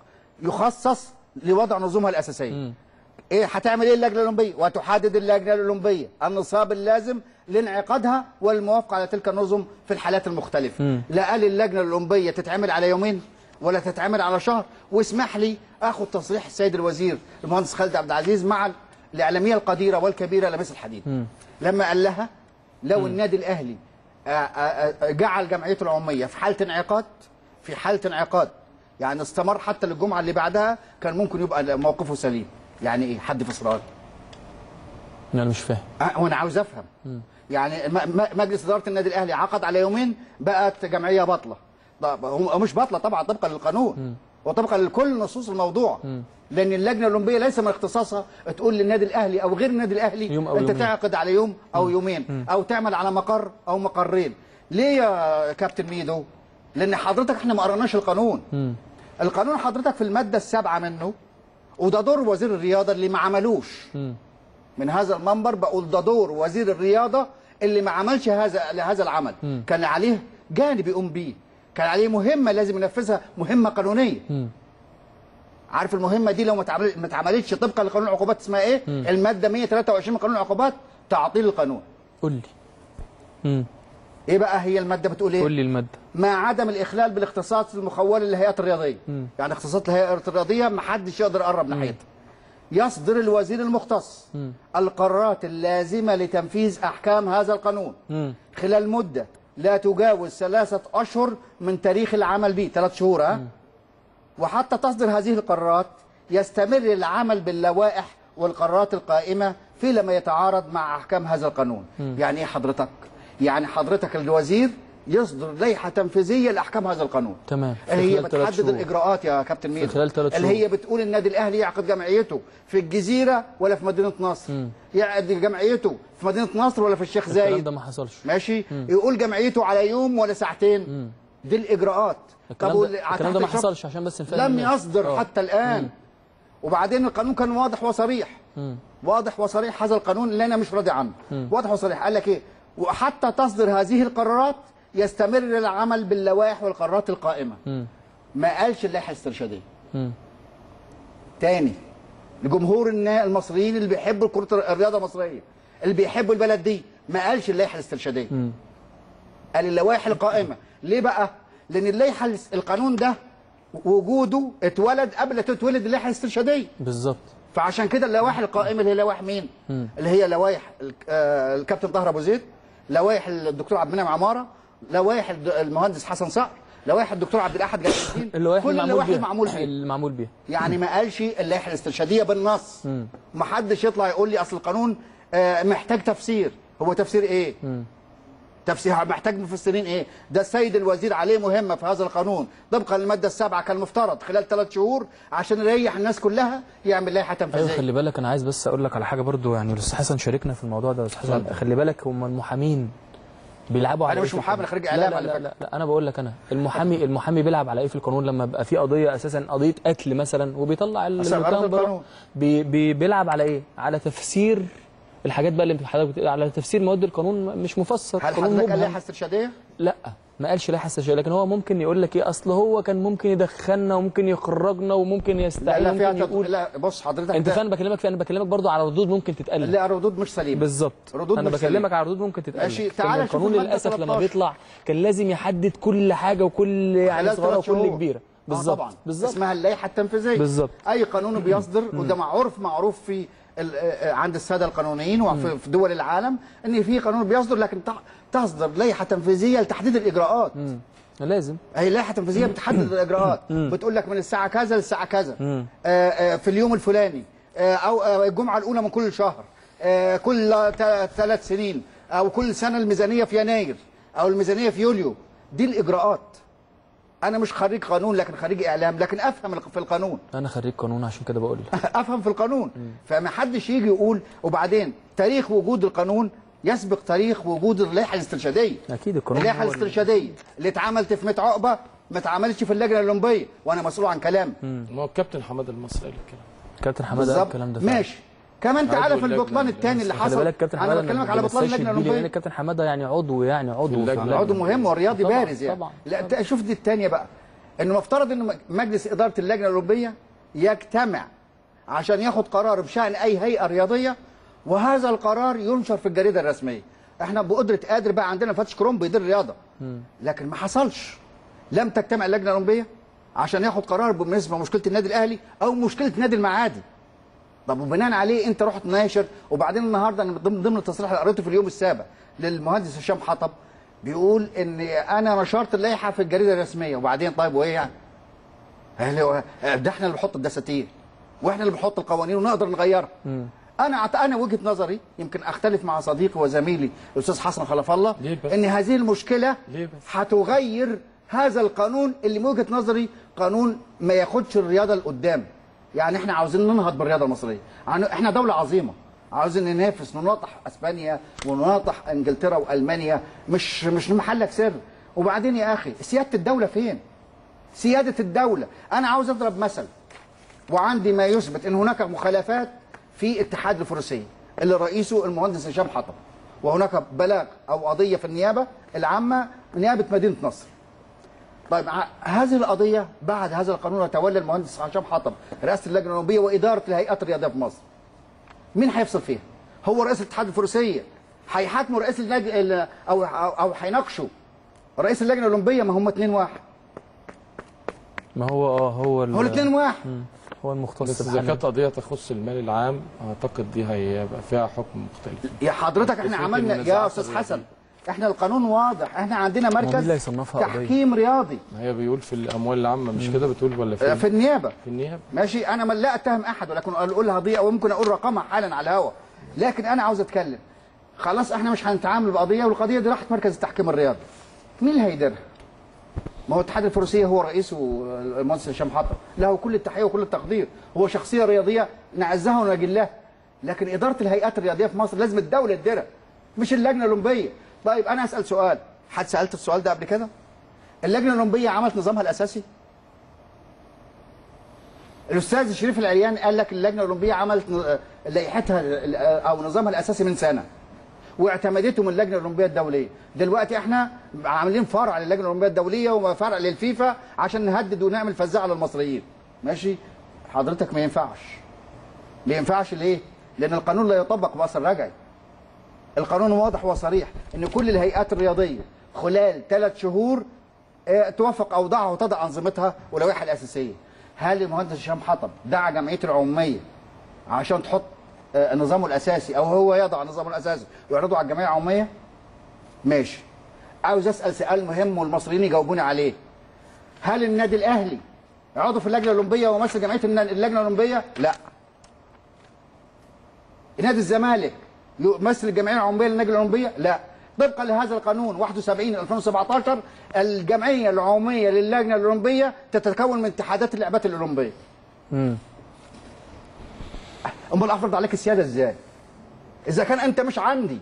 Speaker 2: يخصص لوضع نظامها الأساسية. إيه هتعمل إيه اللجنة الأولمبية؟ وتحدد اللجنة الأولمبية. النصاب اللازم لانعقادها والموافقه على تلك النظم في الحالات المختلفة. لا قال اللجنة الأولمبية تتعمل على يومين ولا تتعمل على شهر. واسمح لي اخد تصريح السيد الوزير المهندس خالد عبد العزيز مع الإعلامية القديرة والكبيرة لميس الحديد. لما قال لها لو النادي الأهلي آه، آه، آه، جعل جمعيته العمومية في حالة انعقاد في حالة انعقاد يعني استمر حتى للجمعة اللي بعدها كان ممكن يبقى موقفه سليم. يعني إيه؟ حد في اسرائيل
Speaker 1: أنا مش فاهم.
Speaker 2: وأنا عاوز أفهم. م- م- مجلس إدارة النادي الأهلي عقد على يومين بقت جمعية باطلة. طب هو مش باطلة طبعا طبقا للقانون وطبقا لكل نصوص الموضوع. لأن اللجنة الأولمبية ليس من اختصاصها تقول للنادي الأهلي أو غير النادي الأهلي
Speaker 1: يوم أو
Speaker 2: أنت
Speaker 1: يومين.
Speaker 2: تعقد على يوم أو يومين أو تعمل على مقر أو مقرين. ليه يا كابتن ميدو؟ لأن حضرتك إحنا ما قرناش القانون. القانون حضرتك في المادة السابعة منه وده دور وزير الرياضة اللي ما عملوش. من هذا المنبر بقول ده دور وزير الرياضة اللي ما عملش هذا لهذا العمل. كان عليه جانب يقوم بيه كان عليه مهمة لازم ينفذها مهمة قانونية. عارف المهمة دي؟ لو ما اتعمل- ما اتعملتش طبقا لقانون العقوبات اسمها إيه؟ المادة 123 من قانون العقوبات تعطيل القانون.
Speaker 1: قول لي.
Speaker 2: إيه بقى هي المادة بتقول إيه؟
Speaker 1: قول لي المادة.
Speaker 2: مع عدم الإخلال بالاختصاص المخوله للهيئات الرياضية. يعني اختصاصات الهيئات الرياضية ما حدش يقدر يقرب ناحيتها. يصدر الوزير المختص. القرارات اللازمة لتنفيذ أحكام هذا القانون.
Speaker 1: مم.
Speaker 2: خلال مدة لا تجاوز ثلاثة أشهر من تاريخ العمل به. ثلاث شهور ها؟ وحتى تصدر هذه القرارات يستمر العمل باللوائح والقرارات القائمة في لما يتعارض مع أحكام هذا القانون. يعني إيه حضرتك يعني حضرتك الوزير يصدر لائحة تنفيذية لأحكام هذا القانون.
Speaker 1: تمام.
Speaker 2: اللي هي بتحدد. الإجراءات يا كابتن ميدو
Speaker 1: خلال ثلاث
Speaker 2: اللي. هي بتقول النادي الأهلي يعقد جمعيته في الجزيرة ولا في مدينة نصر. يعقد جمعيته في مدينة نصر ولا في الشيخ
Speaker 1: الكلام
Speaker 2: زايد.
Speaker 1: ده ما حصلش.
Speaker 2: ماشي؟ يقول جمعيته على يوم ولا ساعتين. دي الإجراءات.
Speaker 1: الكلام ده, الكلام ده ما حصلش عشان بس نفهم
Speaker 2: لم
Speaker 1: الناس.
Speaker 2: يصدر
Speaker 1: آه.
Speaker 2: حتى الآن. وبعدين القانون كان واضح وصريح. واضح وصريح هذا القانون اللي أنا مش راضي عنه. واضح وصريح. قال لك إيه؟ وحتى تصدر هذه القرارات يستمر العمل باللوائح والقرارات القائمة. ما قالش اللائحة
Speaker 1: الاسترشادية.
Speaker 2: تاني لجمهور النا- المصريين اللي بيحبوا كرة الرياضة المصرية اللي بيحبوا البلد دي ما قالش اللائحة الاسترشادية. قال اللوائح القائمة. ليه بقى؟ لأن اللائحة الاس- القانون ده وجوده اتولد قبل ما تتولد اللائحة الاسترشادية.
Speaker 1: بالظبط.
Speaker 2: فعشان كده اللوائح القائمة اللي هي لوائح مين؟ اللي هي لوائح آه، الكابتن طاهر أبو زيد لوائح الدكتور عبد المنعم عمارة لوائح المهندس حسن صقر لوائح الدكتور عبد الأحد جلال الدين
Speaker 1: اللوائح
Speaker 2: كل اللوائح
Speaker 1: بيها
Speaker 2: المعمول فيها
Speaker 1: المعمول بيها
Speaker 2: يعني ما قالش اللائحة الاسترشادية بالنص. ما حدش يطلع يقول لي أصل القانون آه، محتاج تفسير. هو تفسير إيه؟ تفسير محتاج مفسرين إيه؟ ده السيد الوزير عليه مهمة في هذا القانون. طبقا للماده السابعة كان المفترض خلال ثلاث شهور عشان يريح الناس كلها يعمل لائحة
Speaker 1: أيوه
Speaker 2: تنفيذيه
Speaker 1: خلي بالك أنا عايز بس أقول لك على حاجة برضو. يعني الأستاذ حسن شاركنا في الموضوع ده. يا أستاذ حسن خلي بالك هم المحامين بيلعبوا على
Speaker 2: أنا
Speaker 1: إيه
Speaker 2: مش محامي، خريج إعلام
Speaker 1: لا لا,
Speaker 2: فكرة.
Speaker 1: لا, لا أنا بقول لك أنا المحامي المحامي بيلعب على إيه في القانون لما بيبقى في قضية أساسا قضية قتل مثلا وبيطلع
Speaker 2: القانون.
Speaker 1: بي بي بيلعب على إيه على تفسير الحاجات بقى اللي حضرتك على تفسير مواد القانون مش مفسر
Speaker 2: هل حضرتك قال
Speaker 1: مبهم.
Speaker 2: لائحه استرشاديه؟
Speaker 1: لا ما قالش لائحه استشاريه لكن هو ممكن يقول لك إيه أصل هو كان ممكن يدخلنا وممكن يخرجنا وممكن
Speaker 2: لا
Speaker 1: يستعين
Speaker 2: لا تد...
Speaker 1: يقول
Speaker 2: لا بص حضرتك أنت
Speaker 1: فاهم بكلمك في أنا بكلمك برضو على ردود ممكن تتقال
Speaker 2: لا ردود مش سليمة.
Speaker 1: بالظبط.
Speaker 2: ردود
Speaker 1: أنا
Speaker 2: مش
Speaker 1: بكلمك
Speaker 2: سليمة.
Speaker 1: على ردود ممكن تتقال
Speaker 2: ماشي، تعالى شوف
Speaker 1: القانون للأسف لما
Speaker 2: 13.
Speaker 1: بيطلع كان لازم يحدد كل حاجة وكل يعني صغيره وكل. كبيره
Speaker 2: آه
Speaker 1: بالظبط.
Speaker 2: طبعا.
Speaker 1: بالظبط.
Speaker 2: اسمها اللائحه التنفيذية.
Speaker 1: بالظبط.
Speaker 2: أي قانون بيصدر وده معروف معروف في آه، عند السادة القانونيين وفي في دول العالم إن في قانون بيصدر لكن تصدر لائحة تنفيذية لتحديد الإجراءات.
Speaker 1: لازم.
Speaker 2: هي لائحة تنفيذية بتحدد الإجراءات. بتقول لك من الساعة كذا للساعة كذا. آه، آه، في اليوم الفلاني. آه، أو آه، الجمعة الأولى من كل شهر. آه، كل ثلاث سنين. أو كل سنة الميزانية في يناير. أو الميزانية في يوليو. دي الإجراءات. أنا مش خريج قانون لكن خريج إعلام لكن أفهم في القانون.
Speaker 1: أنا خريج قانون عشان كده بقول لك.
Speaker 2: أفهم في القانون. فما حدش يجي يقول وبعدين تاريخ وجود القانون يسبق تاريخ وجود اللائحة الاسترشادية.
Speaker 1: أكيد القانون
Speaker 2: اللائحة
Speaker 1: الاسترشادية اللي
Speaker 2: اتعملت في ميت عقبة ما اتعملتش في اللجنة الأولمبية وأنا مسؤول عن كلامي
Speaker 3: ما هو الكابتن حماد المصري قال الكلام.
Speaker 1: كابتن حمادة قال الكلام ده فعلا.
Speaker 2: ماشي. كمان تعالى
Speaker 3: عضو
Speaker 2: في
Speaker 3: اللجنة
Speaker 2: البطلان الثاني اللي
Speaker 1: خلي
Speaker 2: حصل؟
Speaker 1: بالك كابتن حمادة
Speaker 2: أنا بكلمك على بطلان اللجنه
Speaker 1: لأن
Speaker 2: الأولمبية.
Speaker 1: كابتن حمادة يعني عضو يعني عضو.
Speaker 2: عضو مهم ورياضي بارز يعني.
Speaker 1: طبعا.
Speaker 2: لا شوف دي الثانية بقى. إنه مفترض إن مجلس إدارة اللجنة الأولمبية يجتمع عشان ياخد قرار بشأن أي هيئة رياضية وهذا القرار ينشر في الجريدة الرسمية. إحنا بقدرة قادر بقى عندنا فتش كروم بيدير الرياضة. لكن ما حصلش. لم تجتمع اللجنة الأولمبية عشان ياخد قرار بالنسبة لمشكله النادي الأهلي أو مشكلة نادي المعادي. طب وبناء عليه انت رحت ناشر وبعدين النهارده أنا ضمن ضمن التصريح اللي قريته في اليوم السابع للمهندس هشام حطب بيقول إن أنا نشرت اللائحة في الجريدة الرسمية وبعدين طيب وإيه يعني؟ ده إحنا اللي بنحط الدساتير وإحنا اللي بنحط القوانين ونقدر نغيرها. أنا أنا وجهة نظري يمكن أختلف مع صديقي وزميلي الأستاذ حسن خلف الله؟ إن هذه
Speaker 3: المشكلة؟
Speaker 2: هتغير هذا القانون اللي من وجهة نظري قانون ما ياخدش الرياضة لقدام يعني إحنا عاوزين ننهض بالرياضة المصرية. عن- إحنا دولة عظيمة. عاوزين ننافس نناطح أسبانيا ونناطح إنجلترا وألمانيا. مش مش محلك سر وبعدين يا أخي سيادة الدولة فين؟ سيادة الدولة. أنا عاوز أضرب مثل. وعندي ما يثبت إن هناك مخالفات في اتحاد الفروسية. اللي رئيسه المهندس هشام حطب. وهناك بلاغ أو قضية في النيابة العامة نيابة مدينة نصر. طيب هذه القضية بعد هذا القانون يتولى المهندس هشام حطب رئاسة اللجنة الأولمبية وإدارة الهيئات الرياضية في مصر. مين هيفصل فيها؟ هو رئيس الاتحاد الفروسيه هيحاكموا رئيس النادي ال- أو أو أو هيناقشوا. رئيس اللجنة الأولمبية ما هم اتنين واحد.
Speaker 1: ما هو آه هو ال-
Speaker 2: هو الاثنين واحد.
Speaker 1: هو المختص
Speaker 3: بس
Speaker 1: إذا.
Speaker 3: كانت قضية تخص المال العام أعتقد دي هيبقى فيها حكم مختلف.
Speaker 2: يا حضرتك
Speaker 3: إحنا
Speaker 2: عملنا يا أستاذ
Speaker 3: الرياضية.
Speaker 2: حسن إحنا القانون واضح. إحنا عندنا
Speaker 1: مين اللي
Speaker 2: مركز
Speaker 1: هيصنفها قضية؟
Speaker 2: تحكيم رياضي.
Speaker 3: ما هي بيقول في الأموال العامة مش كده بتقول ولا
Speaker 2: آه،
Speaker 3: في
Speaker 2: في النيابة.
Speaker 3: في النيابة.
Speaker 2: ماشي. أنا ما لا أتهم أحد ولكن اقولها قضيه وممكن أقول رقمها حالا على الهواء لكن أنا عاوز أتكلم. خلاص إحنا مش هنتعامل بقضية والقضية دي راحت مركز التحكيم الرياضي. مين اللي هيديرها؟ ما هو اتحاد الفروسية هو رئيسه المهندس هشام حطب له كل التحية وكل التقدير. هو شخصية رياضية نعزها ونجلها. لكن إدارة الهيئات الرياضية في مصر لازم الدولة تديرها مش اللجنة الأولمبية. طيب أنا اسال سؤال. حد سألت السؤال ده قبل كده؟ اللجنة الاولمبيه عملت نظامها الأساسي؟ الأستاذ شريف العريان قال لك اللجنة الاولمبيه عملت لائحتها أو نظامها الأساسي من سنة واعتمدته من اللجنة الاولمبيه الدولية. دلوقتي إحنا عاملين فرع للجنه الاولمبيه الدولية وفرع للفيفا عشان نهدد ونعمل فزاعه للمصريين ماشي؟ حضرتك ما ينفعش. ما ينفعش ليه؟ لأن القانون لا يطبق باثر رجعي القانون واضح وصريح إن كل الهيئات الرياضية خلال ثلاث شهور آه، توافق أوضاعها وتضع أنظمتها ولوائحها الأساسية. هل المهندس هشام حطب دعا جمعيته العمومية عشان تحط آه، نظامه الأساسي أو هو يضع نظامه الأساسي ويعرضه على الجمعية العمومية؟ ماشي. عاوز أسأل سؤال مهم والمصريين يجاوبوني عليه. هل النادي الأهلي عضو في اللجنة الأولمبية وممثل جمعية اللجنة الأولمبية؟ لا. نادي الزمالك يمثل الجمعية العمومية للجنه الاولمبيه لا. طبقا لهذا القانون 71 2017 الجمعية العمومية للجنة الاولمبيه تتكون من اتحادات اللعبات الاولمبيه
Speaker 1: مم.
Speaker 2: أمال أفرض عليك السيادة إزاي؟ إذا كان أنت مش عندي.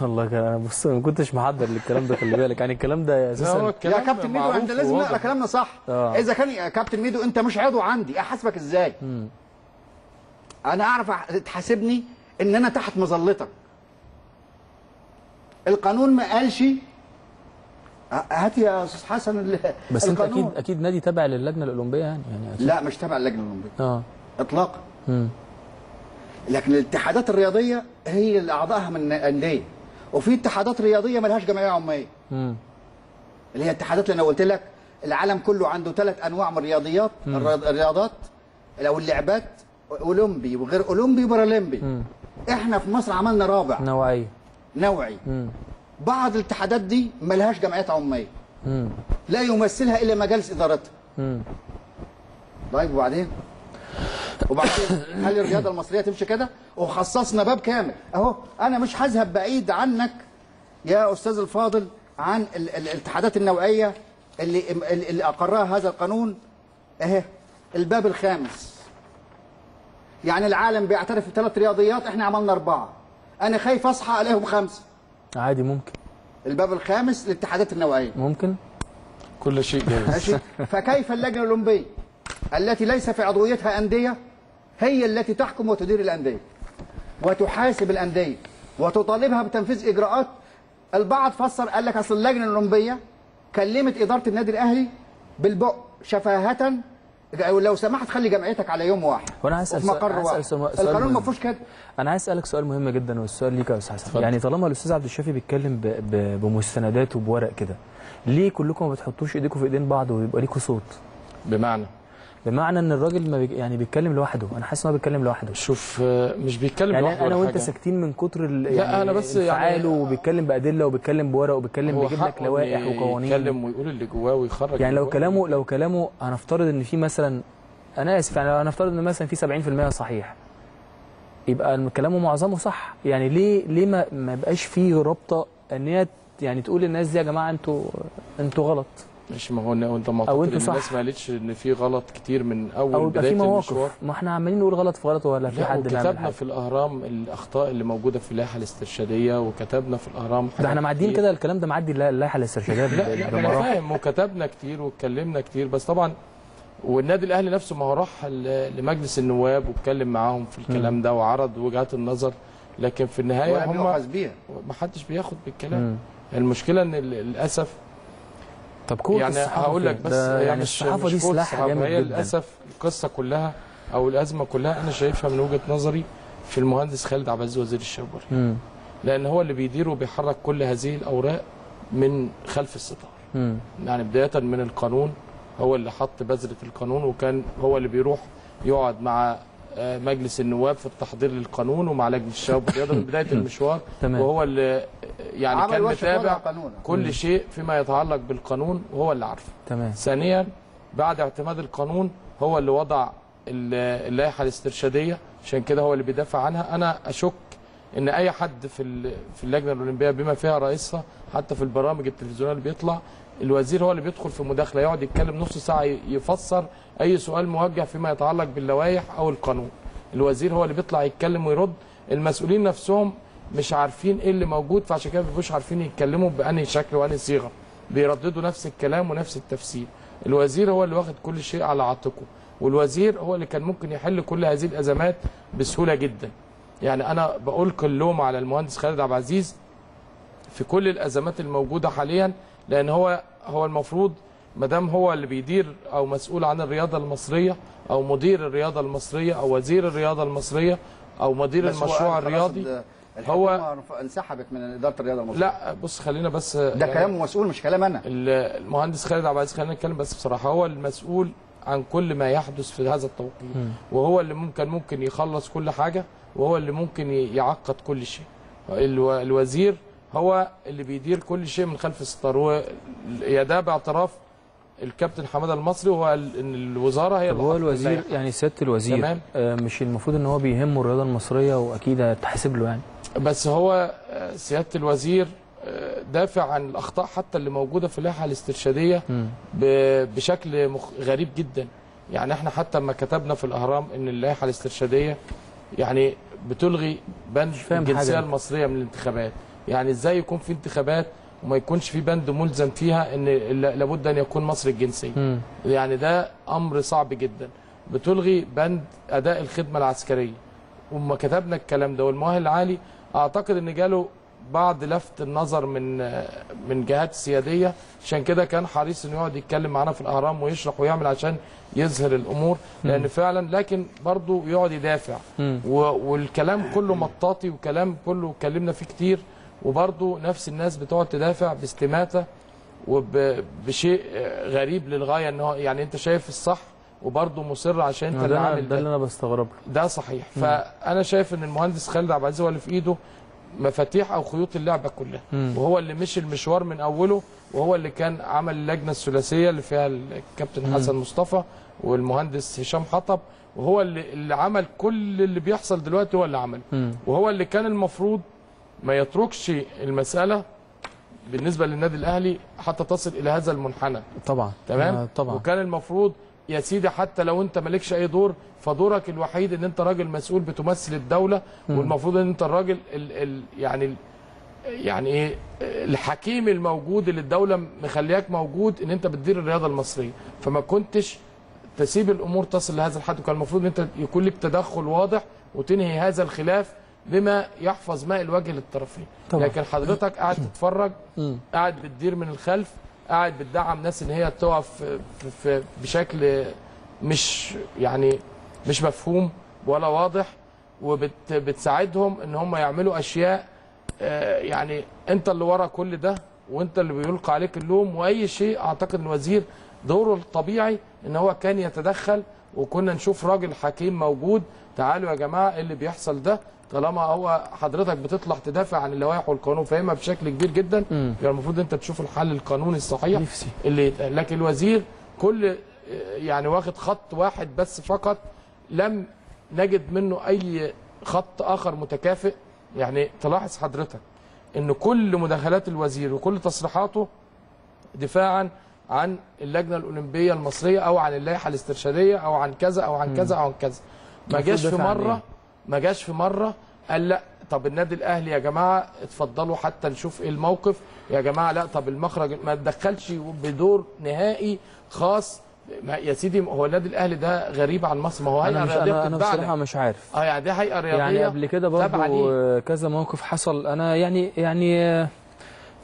Speaker 1: والله كان أنا بص ما كنتش محضر للكلام ده خلي بالك. يعني الكلام ده أساسا
Speaker 2: يا كابتن ميدو أنت لازم. نقرأ كلامنا صح.
Speaker 1: آه.
Speaker 2: إذا كان يا كابتن ميدو أنت مش عضو عندي أحاسبك إزاي؟ أنا أعرف تحاسبني إن أنا تحت مظلتك القانون ما قالش هات يا أستاذ حسن ال-
Speaker 1: بس أنت
Speaker 2: القانون.
Speaker 1: أكيد أكيد نادي تابع للجنة الأولمبية يعني يعني أكيد.
Speaker 2: لا مش تبع اللجنه الأولمبية
Speaker 1: آه
Speaker 2: اطلاقا. لكن الاتحادات الرياضية هي اللي أعضائها من انديه وفي اتحادات رياضية ملهاش جمعية
Speaker 1: عمومية.
Speaker 2: اللي هي الاتحادات اللي أنا قلت لك العالم كله عنده ثلاث أنواع من الرياضيات الرياض- الرياضات أو اللعبات أولمبي وغير أولمبي وبارالمبي. إحنا في مصر عملنا رابع.
Speaker 1: نوعيه
Speaker 2: نوعي.
Speaker 1: مم.
Speaker 2: بعض الاتحادات دي ملهاش جمعيات عموميه. لا يمثلها إلا مجالس
Speaker 1: إدارتها.
Speaker 2: طيب وبعدين؟ وبعدين هل الرياضة المصرية تمشي كده؟ وخصصنا باب كامل. أهو أنا مش هذهب بعيد عنك يا أستاذ الفاضل عن ال- ال- الاتحادات النوعية اللي اللي أقرها هذا القانون. أهي الباب الخامس. يعني العالم بيعترف بثلاث رياضيات إحنا عملنا أربعة. أنا خايف أصحى ألاقيهم خمسة.
Speaker 1: عادي ممكن.
Speaker 2: الباب الخامس للاتحادات النوعية.
Speaker 1: ممكن.
Speaker 3: كل شيء جاهز.
Speaker 2: فكيف اللجنة الأولمبية التي ليس في عضويتها أندية هي التي تحكم وتدير الأندية وتحاسب الأندية وتطالبها بتنفيذ إجراءات؟ البعض فسر قال لك أصل اللجنة الأولمبية كلمت إدارة النادي الأهلي بالبق شفاهة لو سمحت خلي جمعيتك على يوم واحد. وأنا
Speaker 1: اسال
Speaker 2: مقر واحد. القانون ما
Speaker 1: مهم.
Speaker 2: فيهوش كده
Speaker 1: أنا عايز أسألك سؤال مهم جدا والسؤال ليك يا أستاذ حسن. يعني طالما الأستاذ عبد الشافي بيتكلم ب... ب... بمستندات وبورق كده ليه كلكم ما بتحطوش إيديكم في إيدين بعض ويبقى ليكوا صوت؟
Speaker 3: بمعنى؟
Speaker 1: بمعنى إن الراجل ما بي... يعني بيتكلم لوحده. أنا حاسس إن هو بيتكلم لوحده.
Speaker 3: شوف آه، مش بيتكلم
Speaker 1: يعني
Speaker 3: لوحده
Speaker 1: أنا
Speaker 3: وأنت.
Speaker 1: ساكتين من كتر ال...
Speaker 3: لا،
Speaker 1: يعني
Speaker 3: أنا بس يعني-
Speaker 1: وبيتكلم بأدلة وبيتكلم بورق وبيتكلم بيجيب لك لوائح وقوانين.
Speaker 3: يتكلم ويقول اللي جواه ويخرج
Speaker 1: يعني لو. كلامه لو كلامه هنفترض إن في مثلا أنا آسف يعني لو هنفترض إن مثلا في 70% صحيح يبقى كلامه معظمه صح. يعني ليه ليه ما ما يبقاش فيه رابطة إن هي يعني تقول للناس دي يا جماعة أنتوا أنتوا غلط؟
Speaker 3: مش ما هو انت
Speaker 1: أو
Speaker 3: إن الناس. ما قالتش إن في غلط كتير من أول
Speaker 1: أو يبقى
Speaker 3: بداية
Speaker 1: في
Speaker 3: المشوار
Speaker 1: مواقف ما إحنا عمالين نقول غلط في غلط ولا في حد حاجة
Speaker 3: في الأهرام الأخطاء اللي موجودة في اللائحة الاسترشادية وكتبنا في الأهرام
Speaker 1: ده
Speaker 3: إحنا
Speaker 1: معديين. كده الكلام ده معدي الل- اللائحة الاسترشادية
Speaker 3: لا لا
Speaker 1: أنا
Speaker 3: فاهم وكتبنا كتير واتكلمنا كتير بس طبعا والنادي الأهلي نفسه ما هو راح لمجلس النواب واتكلم معاهم في الكلام ده وعرض وجهات النظر لكن في
Speaker 2: النهاية
Speaker 3: هم ما حدش بياخد بالكلام. المشكلة إن للأسف
Speaker 1: طب قوه
Speaker 3: يعني هقول لك؟ بس هي
Speaker 1: يعني
Speaker 3: مش
Speaker 1: الصحافة
Speaker 3: مش
Speaker 1: دي سلاح. جامد جدا
Speaker 3: للأسف القصة كلها أو الأزمة كلها أنا شايفها من وجهة نظري في المهندس خالد عبد العزيز وزير الشباب
Speaker 1: مم.
Speaker 3: لأن هو اللي بيدير وبيحرك كل هذه الأوراق من خلف الستار. يعني بداية من القانون هو اللي حط بذرة القانون وكان هو اللي بيروح يقعد مع مجلس النواب في التحضير للقانون ومع لجنة الشباب والرياضة من بداية المشوار.
Speaker 1: تمام.
Speaker 3: وهو اللي آه، يعني كان متابع. كل شيء فيما يتعلق بالقانون وهو اللي عارفه.
Speaker 1: تمام.
Speaker 3: ثانيا بعد اعتماد القانون هو اللي وضع ال- اللائحة الاسترشادية عشان كده هو اللي بيدافع عنها. أنا أشك إن أي حد في ال- في اللجنة الأولمبية بما فيها رئيسها حتى في البرامج التلفزيونية اللي بيطلع الوزير هو اللي بيدخل في مداخلة يقعد يتكلم نص ساعة يفسر أي سؤال موجه فيما يتعلق باللوائح أو القانون. الوزير هو اللي بيطلع يتكلم ويرد. المسؤولين نفسهم مش عارفين إيه اللي موجود فعشان كده بيبقوش عارفين يتكلموا بأنهي شكل وأنهي صيغة. بيرددوا نفس الكلام ونفس التفسير. الوزير هو اللي واخد كل شيء على عاتقه. والوزير هو اللي كان ممكن يحل كل هذه الأزمات بسهولة جدا. يعني أنا بقول اللوم على المهندس خالد عبد العزيز في كل الأزمات الموجودة حاليا لأن هو هو المفروض ما دام هو اللي بيدير أو مسؤول عن الرياضة المصرية أو مدير الرياضة المصرية أو وزير الرياضة المصرية أو مدير المشروع الرياضي
Speaker 2: ال-
Speaker 3: هو-
Speaker 2: انسحبت من إدارة الرياضة المصرية.
Speaker 3: لا بص خلينا بس
Speaker 2: ده كلام مسؤول مش كلام أنا.
Speaker 3: ال- المهندس خالد عبد العزيز خلينا نتكلم بس بصراحة هو المسؤول عن كل ما يحدث في هذا التوقيت وهو اللي ممكن ممكن يخلص كل حاجة وهو اللي ممكن يعقد كل شيء. الو- الوزير هو اللي بيدير كل شيء من خلف الستار ويا ده باعتراف الكابتن حماده المصري وهو إن الوزارة هي اللي
Speaker 1: هو الوزير
Speaker 3: اللائحة.
Speaker 1: يعني سيادة الوزير
Speaker 3: تمام.
Speaker 1: آه، مش المفروض إن هو بيهمه الرياضة المصرية وأكيد هتحسب له يعني
Speaker 3: بس هو آه، سيادة الوزير آه، دافع عن الأخطاء حتى اللي موجودة في
Speaker 1: اللائحة
Speaker 3: الاسترشادية بشكل مخ... غريب جدا يعني إحنا حتى لما كتبنا في الأهرام إن اللائحة الاسترشادية يعني بتلغي بند
Speaker 1: الجنسية.
Speaker 3: المصرية من الانتخابات يعني إزاي يكون في انتخابات وما يكونش في بند ملزم فيها ان لا- لابد ان يكون مصري الجنسيه. يعني ده أمر صعب جدا. بتلغي بند أداء الخدمة العسكرية. وما كتبنا الكلام ده والمؤهل العالي أعتقد إن جاله بعض لفت النظر من من جهات سيادية. عشان كده كان حريص إنه يقعد يتكلم معانا في الأهرام ويشرح ويعمل عشان يظهر الأمور. لأن فعلا لكن برضه يقعد يدافع. والكلام كله مطاطي وكلام كله اتكلمنا فيه كتير. وبرضه نفس الناس بتقعد تدافع باستماتة وبشيء غريب للغاية إن هو يعني أنت شايف الصح وبرضه مصر عشان أنت
Speaker 1: ده,
Speaker 3: اللي عامل
Speaker 1: ده اللي أنا بستغربه.
Speaker 3: ده صحيح. فأنا شايف إن المهندس خالد عبد العزيز هو اللي في إيده مفاتيح أو خيوط اللعبة كلها.
Speaker 1: مم.
Speaker 3: وهو اللي مشي المشوار من أوله وهو اللي كان عمل اللجنة الثلاثية اللي فيها الكابتن حسن مصطفى والمهندس هشام حطب. وهو اللي, اللي عمل كل اللي بيحصل دلوقتي هو اللي عمله.
Speaker 1: مم.
Speaker 3: وهو اللي كان المفروض ما يتركش المسألة بالنسبة للنادي الأهلي حتى تصل إلى هذا المنحنى.
Speaker 1: طبعا.
Speaker 3: تمام؟
Speaker 1: آه، طبعا.
Speaker 3: وكان المفروض يا سيدي حتى لو أنت مالكش أي دور فدورك الوحيد إن أنت راجل مسؤول بتمثل الدولة والمفروض إن أنت الراجل ال ال يعني ال يعني إيه؟ الحكيم الموجود اللي الدولة مخلياك موجود إن أنت بتدير الرياضة المصرية. فما كنتش تسيب الأمور تصل لهذا الحد وكان المفروض إن أنت يكون لك تدخل واضح وتنهي هذا الخلاف بما يحفظ ماء الوجه للطرفين
Speaker 1: طبعا.
Speaker 3: لكن حضرتك قاعد تتفرج. قاعد بتدير من الخلف قاعد بتدعم ناس إن هي تقف بشكل مش يعني مش مفهوم ولا واضح وبتساعدهم إن هم يعملوا أشياء آه، يعني أنت اللي ورا كل ده وأنت اللي بيلقى عليك اللوم وأي شيء أعتقد الوزير دوره الطبيعي إن هو كان يتدخل وكنا نشوف راجل حكيم موجود تعالوا يا جماعة إيه اللي بيحصل ده طالما هو حضرتك بتطلع تدافع عن اللوائح والقانون فاهمها بشكل كبير جدا
Speaker 1: مم.
Speaker 3: يعني المفروض انت تشوف الحل القانوني الصحيح
Speaker 1: نفسي
Speaker 3: اللي. لكن الوزير كل يعني واخد خط واحد بس فقط لم نجد منه أي خط آخر متكافئ يعني تلاحظ حضرتك إن كل مداخلات الوزير وكل تصريحاته دفاعا عن اللجنة الأولمبية المصرية أو عن اللائحة الاسترشادية أو عن كذا أو عن كذا أو عن كذا ما جاش في مرة
Speaker 1: إيه؟
Speaker 3: ما جاش في مرة قال لا طب النادي الأهلي يا جماعة اتفضلوا حتى نشوف إيه الموقف. يا جماعة لا طب المخرج ما تدخلش بدور نهائي خاص. ما يا سيدي هو النادي الأهلي ده غريب عن مصر. ما هو أنا
Speaker 1: مش أنا, أنا
Speaker 3: بصراحة.
Speaker 1: مش عارف.
Speaker 3: آه يعني دي هيئة رياضية
Speaker 1: يعني قبل كده؟ آه، كذا موقف حصل. أنا يعني يعني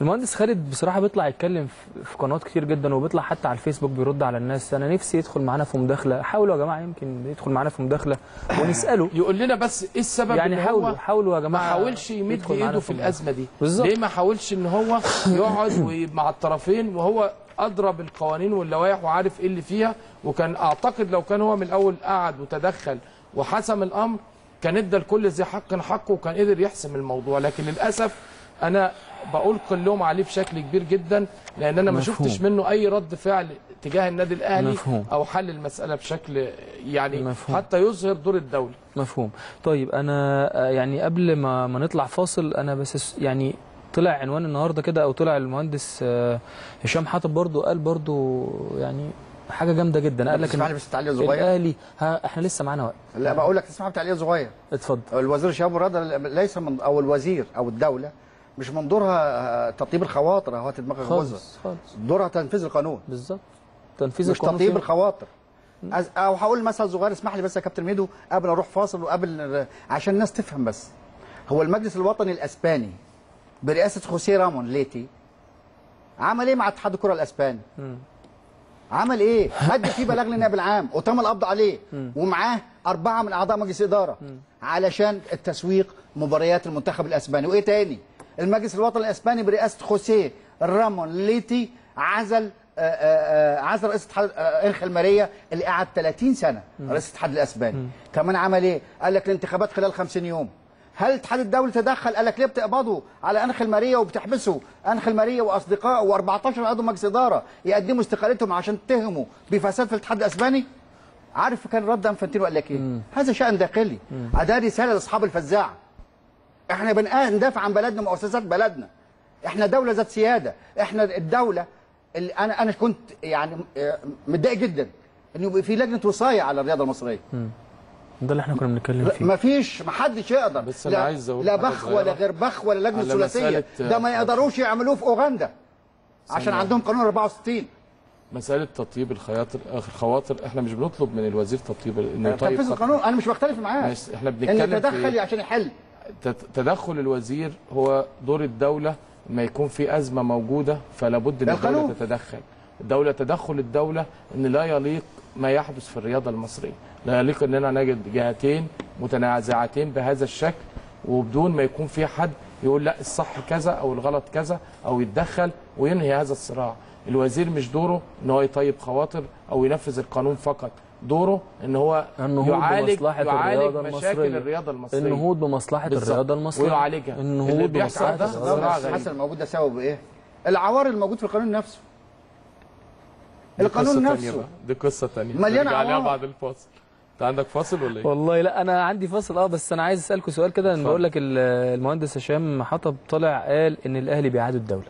Speaker 1: المهندس خالد بصراحة بيطلع يتكلم في- قنوات كتير جدا وبيطلع حتى على الفيسبوك بيرد على الناس. أنا نفسي يدخل معانا في مداخلة. حاولوا يا جماعة يمكن يدخل معانا في مداخلة ونسأله.
Speaker 3: يقول لنا بس إيه السبب
Speaker 1: يعني حاولوا حاولوا يا
Speaker 3: ما
Speaker 1: جماعة
Speaker 3: حاولش يمد إيده في. الأزمة دي.
Speaker 1: بالظبط.
Speaker 3: ليه ما حاولش إن هو يقعد مع الطرفين وهو ادرى بالقوانين واللوائح وعارف إيه اللي فيها؟ وكان أعتقد لو كان هو من الأول قعد وتدخل وحسم الأمر كان إدى لكل ذي حق حقه وكان قدر يحسم الموضوع. لكن للأسف أنا بألقي اللوم عليه بشكل كبير جدا لأن أنا ما
Speaker 1: مفهوم.
Speaker 3: شفتش منه أي رد فعل تجاه النادي الأهلي
Speaker 1: مفهوم.
Speaker 3: أو حل المسألة بشكل يعني
Speaker 1: مفهوم.
Speaker 3: حتى يظهر دور الدولة.
Speaker 1: مفهوم. طيب أنا آه، يعني قبل ما ما نطلع فاصل أنا بس يعني طلع عنوان النهارده كده أو طلع المهندس آه، هشام حاتم برضو قال برضو يعني حاجة جامدة جدا. قال لك
Speaker 2: بس تعليق صغير؟
Speaker 1: الأهلي ها إحنا لسه معانا وقت.
Speaker 2: لا بقول لك تسمح لي تعليق صغير.
Speaker 1: اتفضل.
Speaker 2: الوزير شباب الرياضه ليس من أو الوزير أو الدولة مش من دورها تطيب الخواطر هو دماغك جوزها
Speaker 1: خالص خالص.
Speaker 2: دورها تنفيذ القانون.
Speaker 1: بالظبط. تنفيذ
Speaker 2: مش
Speaker 1: القانون
Speaker 2: تطيب
Speaker 1: فيه-
Speaker 2: الخواطر. أز- أو هقول مثل صغير اسمح لي بس يا كابتن ميدو قبل أروح فاصل وقبل عشان الناس تفهم بس. هو المجلس الوطني الأسباني برئاسة خوسيه رامون ليتي عمل إيه مع اتحاد الكرة الأسباني؟ عمل إيه؟ مد فيه بلاغ للنائب العام وتم القبض عليه. ومعاه أربعة من أعضاء مجلس اداره علشان التسويق مباريات المنتخب الأسباني. وإيه تاني؟ المجلس الوطني الإسباني برئاسة خوسيه رامون ليتي عزل آه، آه، آه، عزل رئيس اتحاد انخل ماريا اللي قعد 30 سنة رئيس الاتحاد الإسباني. كمان عمل إيه؟ قال لك الانتخابات خلال 50 يوم. هل اتحاد الدولي تدخل؟ قال لك ليه بتقبضوا على انخل ماريا وبتحبسوا انخل ماريا وأصدقائه و14 عضو مجلس إدارة يقدموا استقالتهم عشان اتهموا بفساد في الاتحاد الإسباني؟ عارف كان رد أنفانتينو قال لك إيه؟ هذا شأن داخلي. ده رسالة لأصحاب الفزاعه إحنا بنقا- ندافع عن بلدنا ومؤسسات بلدنا. إحنا دولة ذات سيادة. إحنا الدولة اللي أنا أنا كنت يعني آه، متضايق جدا إنه يبقى في لجنة وصاية على الرياضة المصرية.
Speaker 1: ده اللي إحنا كنا بنتكلم فيه.
Speaker 2: ما فيش ما حدش يقدر.
Speaker 3: بس
Speaker 2: لا,
Speaker 3: عايز
Speaker 2: لا بخ ولا. غير بخ ولا
Speaker 3: لجنة
Speaker 2: ثلاثية.
Speaker 3: مسألة-
Speaker 2: ده ما يقدروش يعملوه في أوغندا. عشان. عندهم قانون 64
Speaker 3: مسألة تطيب الخياطر الخواطر. إحنا مش بنطلب من الوزير تطيب إنه يطيب.
Speaker 2: تنفيذ. القانون. أنا مش بختلف معاه.
Speaker 3: إحنا
Speaker 2: ان
Speaker 3: بنتكلم
Speaker 2: يتدخل
Speaker 3: في
Speaker 2: عشان يحل.
Speaker 3: تدخل الوزير هو دور الدولة لما يكون في أزمة موجودة فلا بد الدولة
Speaker 2: القانون.
Speaker 3: تتدخل. الدولة تدخل الدولة إن لا يليق ما يحدث في الرياضه المصرية. لا يليق إننا نجد جهتين متنازعتين بهذا الشكل وبدون ما يكون في حد يقول لا الصح كذا أو الغلط كذا أو يتدخل وينهي هذا الصراع. الوزير مش دوره إن هو يطيب خواطر أو ينفذ القانون فقط. دوره إن هو
Speaker 1: النهوض
Speaker 3: يعالج
Speaker 1: بمصلحة
Speaker 3: يعالج مشاكل. الرياضة المصرية
Speaker 1: النهوض بمصلحة
Speaker 3: بالظبط.
Speaker 1: الرياضة المصرية
Speaker 3: ويعالجها.
Speaker 1: النهوض
Speaker 3: بيحصل
Speaker 1: بمصلحة
Speaker 3: ده.
Speaker 2: حسن الموجود ده سببه إيه؟ العوار الموجود في القانون نفسه القانون نفسه.
Speaker 3: دي قصة ثانية
Speaker 2: مليان
Speaker 3: نرجع عليها
Speaker 2: عوار.
Speaker 3: بعد الفاصل أنت عندك فاصل ولا إيه؟
Speaker 1: والله لا أنا عندي فاصل آه بس أنا عايز أسألكم سؤال كده
Speaker 3: اتفضل.
Speaker 1: بقول لك ال- المهندس هشام حطب طلع قال إن الأهلي بيعادوا الدولة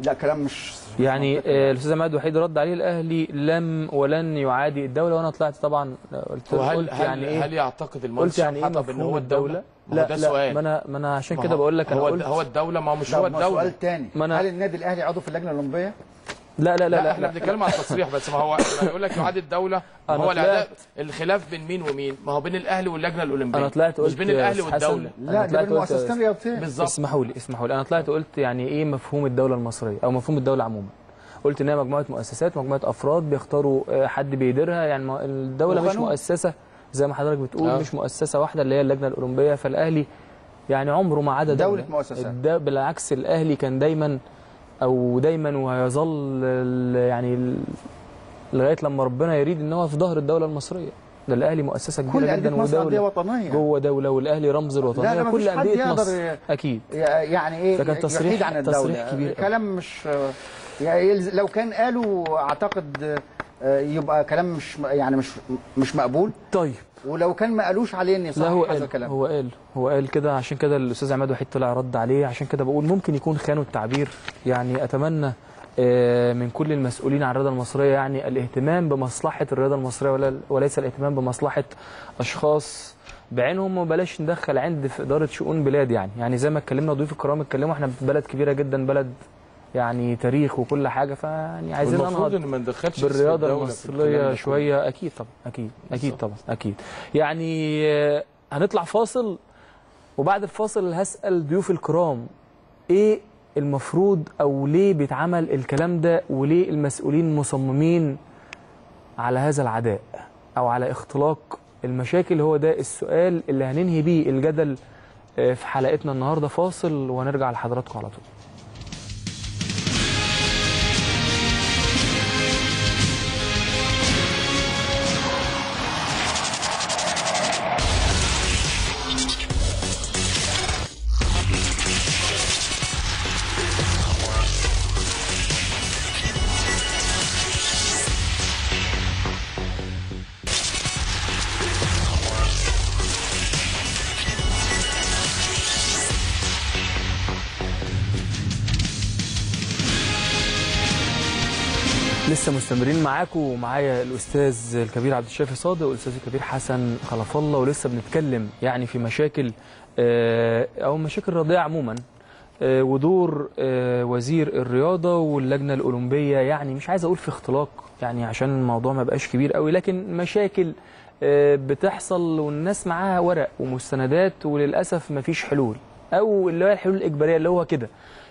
Speaker 2: لا كلام مش
Speaker 1: يعني. آه، الأستاذ عماد وحيد رد عليه الأهلي لم ولن يعادي الدولة وأنا طلعت طبعا قلت,
Speaker 3: وهل
Speaker 1: قلت
Speaker 3: هل
Speaker 1: يعني إيه
Speaker 3: هل يعتقد المهندس
Speaker 1: يعني إيه
Speaker 3: حطب
Speaker 1: إن
Speaker 3: هو الدولة؟
Speaker 1: لا
Speaker 3: ده
Speaker 1: لا
Speaker 3: سؤال
Speaker 1: ما أنا ما أنا عشان كده بقول لك أنا
Speaker 3: هو
Speaker 1: قلت
Speaker 3: هو الدولة ما هو مش هو الدولة
Speaker 2: سؤال تاني
Speaker 1: ما
Speaker 2: هل النادي الأهلي عضو في اللجنة الأولمبية؟
Speaker 1: لا لا لا
Speaker 3: لا,
Speaker 1: لا, إحنا
Speaker 3: بنتكلم على التصريح بس. ما هو ما يقول لك يعادي الدولة ما
Speaker 1: أنا
Speaker 3: هو
Speaker 1: طلعت-
Speaker 3: الاداء الخلاف بين مين ومين؟ ما هو بين الأهلي واللجنة الأولمبية.
Speaker 1: أنا طلعت قلت
Speaker 3: مش بين الأهلي
Speaker 1: والدولة.
Speaker 2: لا ده
Speaker 1: طلعت
Speaker 2: بين
Speaker 1: قلت-
Speaker 2: مؤسستين رياضتين
Speaker 3: بالظبط.
Speaker 1: اسمحوا لي اسمحوا لي. أنا طلعت قلت يعني إيه مفهوم الدولة المصرية أو مفهوم الدولة عموما. قلت إن هي مجموعة مؤسسات مجموعة أفراد بيختاروا آه، حد بيديرها. يعني ما- الدولة مش. مؤسسة زي ما حضرتك بتقول
Speaker 3: آه.
Speaker 1: مش مؤسسة واحدة اللي هي اللجنة الأولمبية. فالأهلي يعني عمره ما عدا
Speaker 2: دولة مؤسسات.
Speaker 1: بالعكس الأهلي كان دايما أو دايما وهيظل يعني لغاية لما ربنا يريد إن هو في ظهر الدولة المصرية. ده
Speaker 2: الأهلي
Speaker 1: مؤسسة
Speaker 2: كبيرة
Speaker 1: جدا ودولة.
Speaker 2: وطنية.
Speaker 1: جوه دولة والأهلي رمز الوطنية.
Speaker 2: لا، لا،
Speaker 1: كل
Speaker 2: أندية
Speaker 1: مصر. أكيد.
Speaker 2: يعني إيه
Speaker 1: ده كان تصريح-
Speaker 2: عن
Speaker 1: تصريح
Speaker 2: الدولة.
Speaker 1: كبير.
Speaker 2: كلام مش يعني لو كان قالوا أعتقد يبقى كلام مش يعني مش مش مقبول.
Speaker 1: طيب.
Speaker 2: ولو كان ما قالوش عليه ان
Speaker 1: هو
Speaker 2: هذا
Speaker 1: قال
Speaker 2: الكلام
Speaker 1: هو قال هو قال كده. عشان كده الأستاذ عماد وحيد طلع رد عليه. عشان كده بقول ممكن يكون خانوا التعبير. يعني أتمنى آه، من كل المسؤولين عن الرياضة المصرية يعني الاهتمام بمصلحة الرياضة المصرية ولا- وليس الاهتمام بمصلحة أشخاص بعينهم. وبلاش ندخل عند في إدارة شؤون بلاد يعني. يعني زي ما اتكلمنا ضيوف الكرام اتكلموا إحنا في بلد كبيرة جدا بلد يعني تاريخ وكل حاجة فيعني عايزين
Speaker 3: المفروض
Speaker 1: ننهض
Speaker 3: إن ما ندخلش
Speaker 1: بالرياضة
Speaker 3: المصرية
Speaker 1: شوية. أكيد طبعا أكيد
Speaker 3: أكيد.
Speaker 1: طبعا أكيد. يعني هنطلع فاصل وبعد الفاصل هسأل ضيوف الكرام إيه المفروض أو ليه بيتعمل الكلام ده وليه المسؤولين مصممين على هذا العداء أو على اختلاق المشاكل؟ هو ده السؤال اللي هننهي بيه الجدل آه، في حلقتنا النهارده. فاصل ونرجع لحضراتكم على طول. مستمرين معاكم ومعايا الأستاذ الكبير عبد الشافي صادق والأستاذ الكبير حسن خلف الله ولسه بنتكلم يعني في مشاكل آه، أو مشاكل رياضيه عموما آه، ودور آه، وزير الرياضة واللجنة الأولمبية. يعني مش عايز أقول في اختلاق يعني عشان الموضوع ما بقاش كبير قوي لكن مشاكل بتحصل والناس معاها ورق ومستندات وللأسف ما فيش حلول أو اللي هي الحلول الإجبارية اللي هو كده.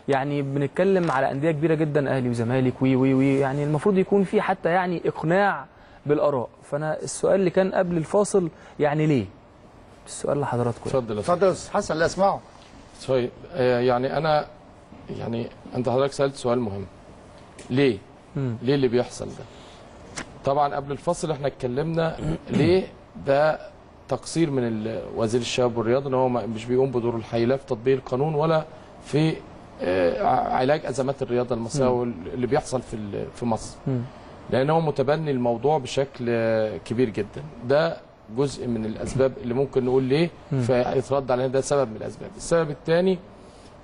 Speaker 1: يعني بنتكلم على أندية كبيرة جدا أهلي وزمالك وي وي وي. يعني المفروض يكون في حتى يعني إقناع بالآراء. فأنا السؤال اللي كان قبل الفاصل يعني ليه؟ السؤال لحضراتكم.
Speaker 3: اتفضل.
Speaker 2: اتفضل يا أستاذ حسن لا اسمعه.
Speaker 3: طيب آه، يعني أنا يعني أنت حضرتك سألت سؤال مهم. ليه؟
Speaker 1: مم.
Speaker 3: ليه اللي بيحصل ده؟ طبعا قبل الفصل إحنا اتكلمنا ليه ده تقصير من وزير الشباب والرياضة إن هو ما- مش بيقوم بدوره الحقيقي لا في تطبيق القانون ولا في علاج أزمات الرياضة المصرية واللي بيحصل في في مصر. لأن هو متبني الموضوع بشكل آه، كبير جدا. ده جزء من الأسباب اللي ممكن نقول ليه فيترد علينا. ده سبب من الأسباب. السبب الثاني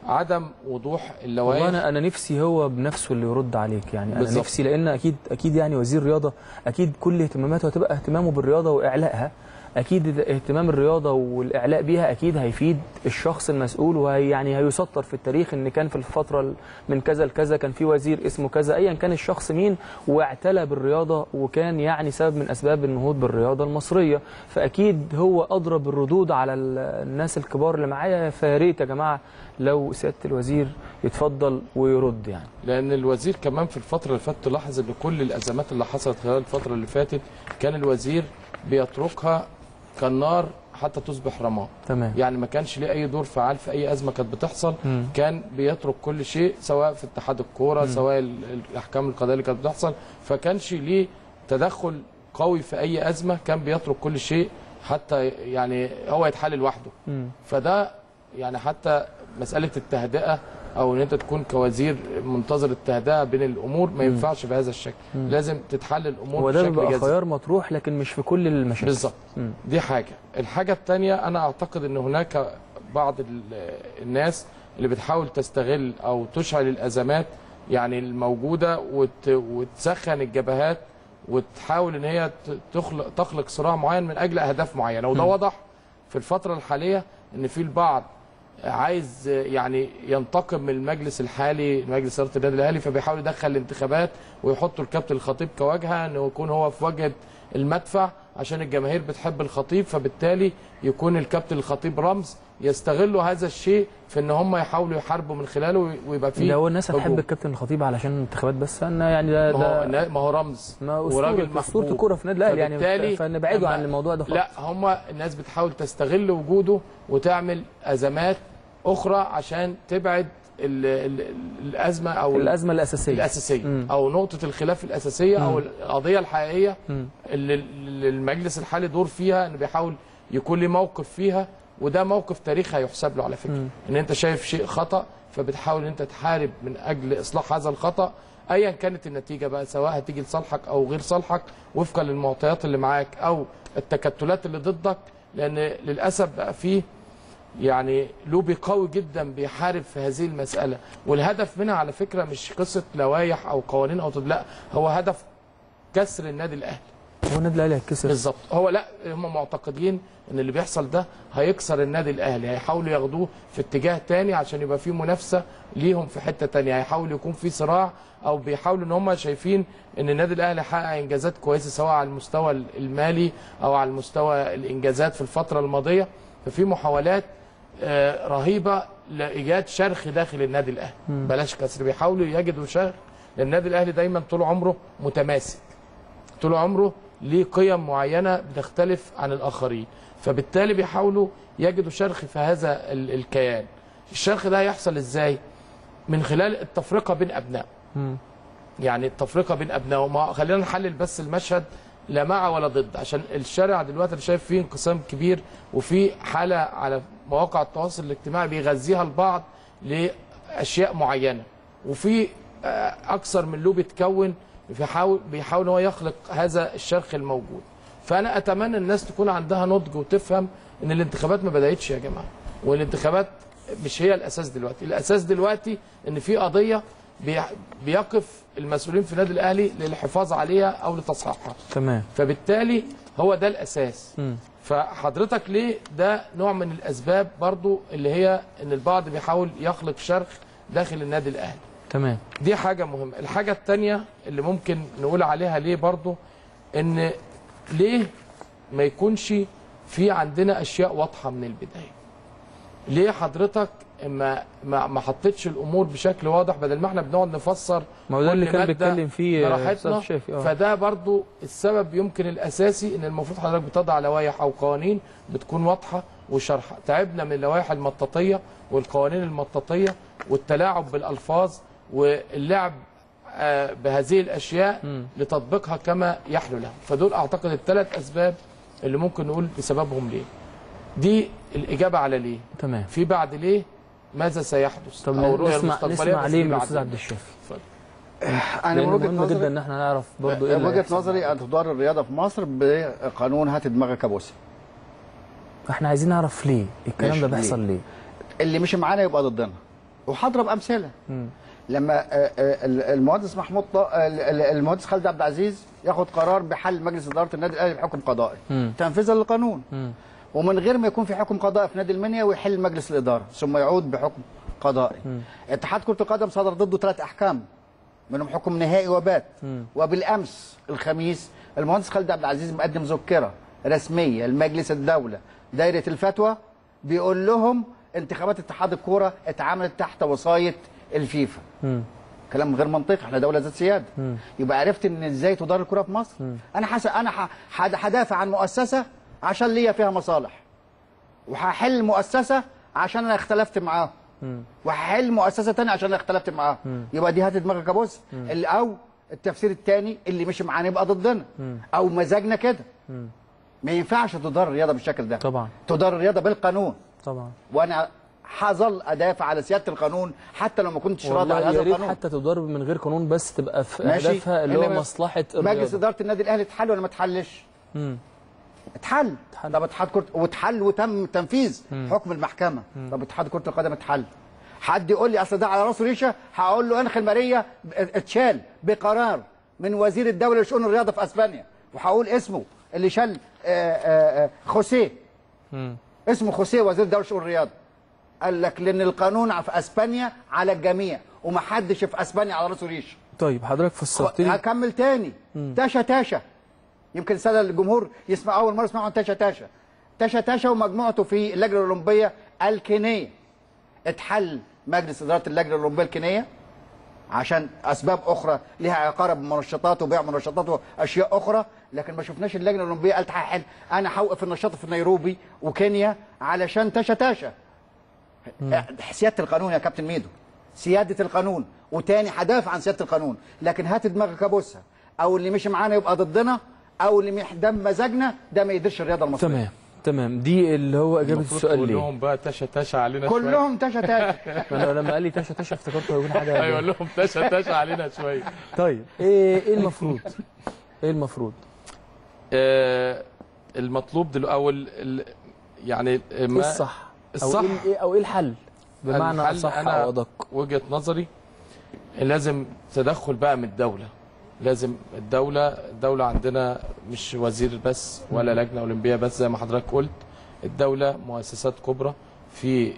Speaker 3: عدم وضوح اللوائح.
Speaker 1: أنا أنا نفسي هو بنفسه اللي يرد عليك يعني. أنا
Speaker 3: بالظبط.
Speaker 1: نفسي لأن أكيد أكيد يعني وزير رياضه أكيد كل اهتماماته هتبقى اهتمامه بالرياضة وإعلائها. أكيد اهتمام الرياضة والإعلاء بيها أكيد هيفيد الشخص المسؤول وهي يعني هيسطر في التاريخ إن كان في الفترة ال- من كذا لكذا كان في وزير اسمه كذا ايا كان الشخص مين واعتلى بالرياضة وكان يعني سبب من أسباب النهوض بالرياضة المصرية. فأكيد هو ادرى بالردود على ال- الناس الكبار اللي معايا. فيا ريت يا جماعة لو سيادة الوزير يتفضل ويرد يعني.
Speaker 3: لأن الوزير كمان في الفترة اللي فاتت تلاحظ ان كل الأزمات اللي حصلت خلال الفترة اللي فاتت كان الوزير بيتركها كالنار حتى تصبح رماد
Speaker 1: تمام.
Speaker 3: يعني ما كانش ليه أي دور فعال في أي أزمة كانت بتحصل.
Speaker 1: مم.
Speaker 3: كان بيترك كل شيء سواء في اتحاد الكورة سواء ال- الأحكام القضائية اللي كانت بتحصل. فكانش ليه تدخل قوي في أي أزمة. كان بيترك كل شيء حتى يعني هو يتحل لوحده. فده يعني حتى مسألة التهدئة أو إن أنت تكون كوزير منتظر التهدئة بين الأمور ما ينفعش بهذا الشكل. لازم تتحل الأمور
Speaker 1: هو ده
Speaker 3: بشكل جذري.
Speaker 1: خيار مطروح لكن مش في كل المشاكل.
Speaker 3: بالظبط.
Speaker 1: مم.
Speaker 3: دي حاجة. الحاجة الثانية أنا أعتقد إن هناك بعض ال- الناس اللي بتحاول تستغل أو تشعل الأزمات يعني الموجودة وت... وتسخن الجبهات وتحاول إن هي تخلق تخلق صراع معين من أجل أهداف معينة. وده واضح في الفترة الحالية إن في البعض عايز يعني ينتقم من المجلس الحالي مجلس إدارة النادي الأهلي فبيحاول يدخل الانتخابات ويحطوا الكابتن الخطيب كواجهة إنه يكون هو في واجهه المدفع عشان الجماهير بتحب الخطيب فبالتالي يكون الكابتن الخطيب رمز يستغلوا هذا الشيء في إن هم يحاولوا يحاربوا من خلاله ويبقى فيه
Speaker 1: هو الناس هتحب. الكابتن الخطيب علشان الانتخابات بس أنا يعني ده,
Speaker 3: ما هو ما هو رمز
Speaker 1: ما
Speaker 3: وراجل محبوب.
Speaker 1: الكورة في النادي الأهلي يعني فنبعده عن الموضوع ده خالص
Speaker 3: لا هم الناس بتحاول تستغل وجوده وتعمل أزمات أخرى عشان تبعد ال ال الأزمة أو
Speaker 1: الأزمة الأساسية
Speaker 3: الأساسية
Speaker 1: مم.
Speaker 3: أو نقطة الخلاف الأساسية أو
Speaker 1: مم.
Speaker 3: القضية الحقيقية
Speaker 1: مم.
Speaker 3: اللي اللي المجلس الحالي دور فيها إنه بيحاول يكون له موقف فيها وده موقف تاريخي هيحسب له على فكرة
Speaker 1: مم.
Speaker 3: إن أنت شايف شيء خطأ فبتحاول إن أنت تحارب من أجل إصلاح هذا الخطأ ايا كانت النتيجة بقى سواء هتيجي لصالحك أو غير صالحك وفقا للمعطيات اللي معاك أو التكتلات اللي ضدك لأن للأسف بقى فيه يعني لوبي قوي جدا بيحارب في هذه المسألة. والهدف منها على فكرة مش قصة لوائح أو قوانين أو تد- لا هو هدف كسر النادي الأهلي.
Speaker 1: هو النادي الأهلي هيتكسر.
Speaker 3: بالظبط. هو لا هم معتقدين إن اللي بيحصل ده هيكسر النادي الأهلي هيحاولوا ياخدوه في اتجاه تاني عشان يبقى في منافسة ليهم في حتة تانية. هيحاول يكون في صراع أو بيحاولوا إن هم شايفين إن النادي الأهلي حقق إنجازات كويسة سواء على المستوى المالي أو على المستوى الإنجازات في الفترة الماضية. ففي محاولات رهيبة لإيجاد شرخ داخل النادي الأهلي. بلاش كسر. بيحاولوا يجدوا شرخ النادي الأهلي دايما طول عمره متماسك. طول عمره ليه قيم معينة بتختلف عن الآخرين. فبالتالي بيحاولوا يجدوا شرخ في هذا ال- الكيان. الشرخ ده هيحصل إزاي؟ من خلال التفرقة بين أبناء.
Speaker 1: مم.
Speaker 3: يعني التفرقة بين أبناء. ما خلينا نحلل بس المشهد لا مع ولا ضد. عشان الشارع دلوقتي أنا شايف فيه انقسام كبير وفي حالة على مواقع التواصل الاجتماعي بيغذيها البعض لأشياء معينة. وفي آه، أكثر من لوب اتكون بيحاول بيحاول هو يخلق هذا الشرخ الموجود. فأنا أتمنى الناس تكون عندها نضج وتفهم إن الانتخابات ما بدأتش يا جماعة. والانتخابات مش هي الأساس دلوقتي. الأساس دلوقتي إن في قضية بيقف المسؤولين في النادي الأهلي للحفاظ عليها أو لتصحيحها.
Speaker 1: تمام.
Speaker 3: فبالتالي هو ده الأساس.
Speaker 1: مم.
Speaker 3: فحضرتك ليه ده نوع من الأسباب برضو اللي هي إن البعض بيحاول يخلق شرخ داخل النادي الأهلي.
Speaker 1: تمام.
Speaker 3: دي حاجة مهمة. الحاجة التانية اللي ممكن نقول عليها ليه برضو إن ليه ما يكونش في عندنا أشياء واضحة من البداية؟ ليه حضرتك ما ما ما حطيتش الأمور بشكل واضح بدل ما إحنا بنقعد نفسر
Speaker 1: ما هو ده اللي كان بيتكلم فيه آه،
Speaker 3: براحتنا
Speaker 1: آه.
Speaker 3: فده برضو السبب يمكن الأساسي إن المفروض حضرتك بتضع لوائح أو قوانين بتكون واضحة وشرحه تعبنا من اللوائح المطاطية والقوانين المطاطية والتلاعب بالألفاظ واللعب آه، بهذه
Speaker 1: الأشياء.
Speaker 3: لتطبيقها كما يحلو لها. فدول أعتقد الثلاث أسباب اللي ممكن نقول بسببهم ليه. دي الإجابة على ليه.
Speaker 1: تمام.
Speaker 3: في بعد ليه؟ ماذا سيحدث
Speaker 1: طب
Speaker 3: أو الرؤية
Speaker 1: نسمع ليه من الاستاذ عبد
Speaker 3: ليه.
Speaker 1: الشافي
Speaker 3: اتفضل.
Speaker 1: أنا
Speaker 2: من وجهة
Speaker 1: مهم جدا
Speaker 2: نظري
Speaker 1: إن إحنا نعرف برضه إيه اللي وجهة.
Speaker 2: نظري أن تدار الرياضة في مصر بقانون هات دماغك ابوسها
Speaker 1: إحنا عايزين نعرف ليه الكلام ده بيحصل ليه
Speaker 2: اللي مش معانا يبقى ضدنا وهضرب أمثلة لما آه، آه، المهندس محمود المهندس خالد عبد العزيز ياخد قرار بحل مجلس إدارة النادي الأهلي بحكم قضائي. تنفيذا للقانون
Speaker 1: مم.
Speaker 2: ومن غير ما يكون في حكم قضائي في نادي المنيا ويحل مجلس الإدارة ثم يعود بحكم قضائي. اتحاد كرة القدم صدر ضده ثلاث أحكام منهم حكم نهائي وبات وبالأمس الخميس المهندس خالد عبد العزيز مقدم مذكره رسمية لمجلس الدولة. دايرة الفتوى بيقول لهم انتخابات اتحاد الكورة اتعملت تحت وصايه الفيفا.
Speaker 1: مم.
Speaker 2: كلام غير منطقي إحنا دولة ذات سيادة. يبقى عرفت إن إزاي تدار الكره في مصر؟ أنا حس... أنا ح... حد- هدافع عن مؤسسة عشان ليا فيها مصالح. وهحل مؤسسة عشان أنا اختلفت معاه. وهحل مؤسسة تانية عشان أنا اختلفت معاه. يبقى دي هات دماغك ابص اللي أو التفسير الثاني اللي مش معانا يبقى ضدنا. أو مزاجنا كده. ما ينفعش تدار الرياضة بالشكل ده.
Speaker 1: طبعا.
Speaker 2: تدار الرياضة بالقانون.
Speaker 1: طبعا.
Speaker 2: وأنا هظل أدافع على سيادة القانون حتى لو ما كنتش راضي على
Speaker 1: يا
Speaker 2: هذا القانون.
Speaker 1: حتى تضرب من غير قانون بس تبقى في. أهدافها اللي هو مصلحة
Speaker 2: مجلس
Speaker 1: الرياضة.
Speaker 2: إدارة النادي الأهلي اتحل ولا ما اتحلش؟
Speaker 1: مم.
Speaker 2: اتحل.
Speaker 1: اتحل.
Speaker 2: طب اتحاد كره واتحل وتم تنفيذ حكم المحكمة. طب اتحاد كرة القدم اتحل. حد يقول لي أصل ده على راسه ريشة هقول له انخل ماريا اتشال بقرار من وزير الدولة لشؤون الرياضة في أسبانيا وهقول اسمه اللي شال آه، آه، آه، خوسيه.
Speaker 1: مم.
Speaker 2: اسمه خوسيه وزير الدولة لشؤون الرياضة. قال لك لأن القانون في أسبانيا على الجميع ومحدش في أسبانيا على راسه ريشه
Speaker 1: طيب حضرتك فسرت لي.
Speaker 2: هكمل تاني. تاشا تاشا. يمكن السادة الجمهور يسمع أول مرة يسمعوا عن تاشا تاشا. تاشا تاشا ومجموعته في اللجنة الأولمبية الكينية. اتحل مجلس إدارة اللجنة الأولمبية الكينية عشان أسباب أخرى لها عقاره بمنشطات وبيع منشطات وأشياء أخرى لكن ما شفناش اللجنة الأولمبية قالت هحل أنا هوقف النشاط في نيروبي وكينيا علشان تاشا تاشا. سيادة القانون يا كابتن ميدو. سيادة القانون. وتاني هدافع عن سيادة القانون. لكن هات دماغك ابوسها أو اللي مش معانا يبقى ضدنا أو اللي مش ده مزاجنا ده ما يقدرش الرياضة المصرية.
Speaker 1: تمام تمام. دي اللي هو
Speaker 3: إجابة
Speaker 1: السؤال ليه؟
Speaker 3: لهم بقى تاشا تاشا علينا شوية.
Speaker 2: كلهم تاشا تاشا
Speaker 1: أنا لما قال لي تاشا تاشا افتكرته هيقول حاجة
Speaker 3: أيوه لهم تاشا تاشا علينا شوية.
Speaker 1: طيب إيه إيه المفروض؟ إيه المفروض؟
Speaker 3: آه، المطلوب دلوقتي أو يعني ما
Speaker 1: الصح. أو
Speaker 3: الصح.
Speaker 1: إيه إيه أو إيه الحل؟ بمعنى
Speaker 3: الحل
Speaker 1: أصح
Speaker 3: أنا
Speaker 1: أو أدق.
Speaker 3: وجهة نظري لازم تدخل بقى من الدولة. لازم الدولة الدولة عندنا مش وزير بس ولا لجنة أولمبية بس زي ما حضرتك قلت الدولة مؤسسات كبرى في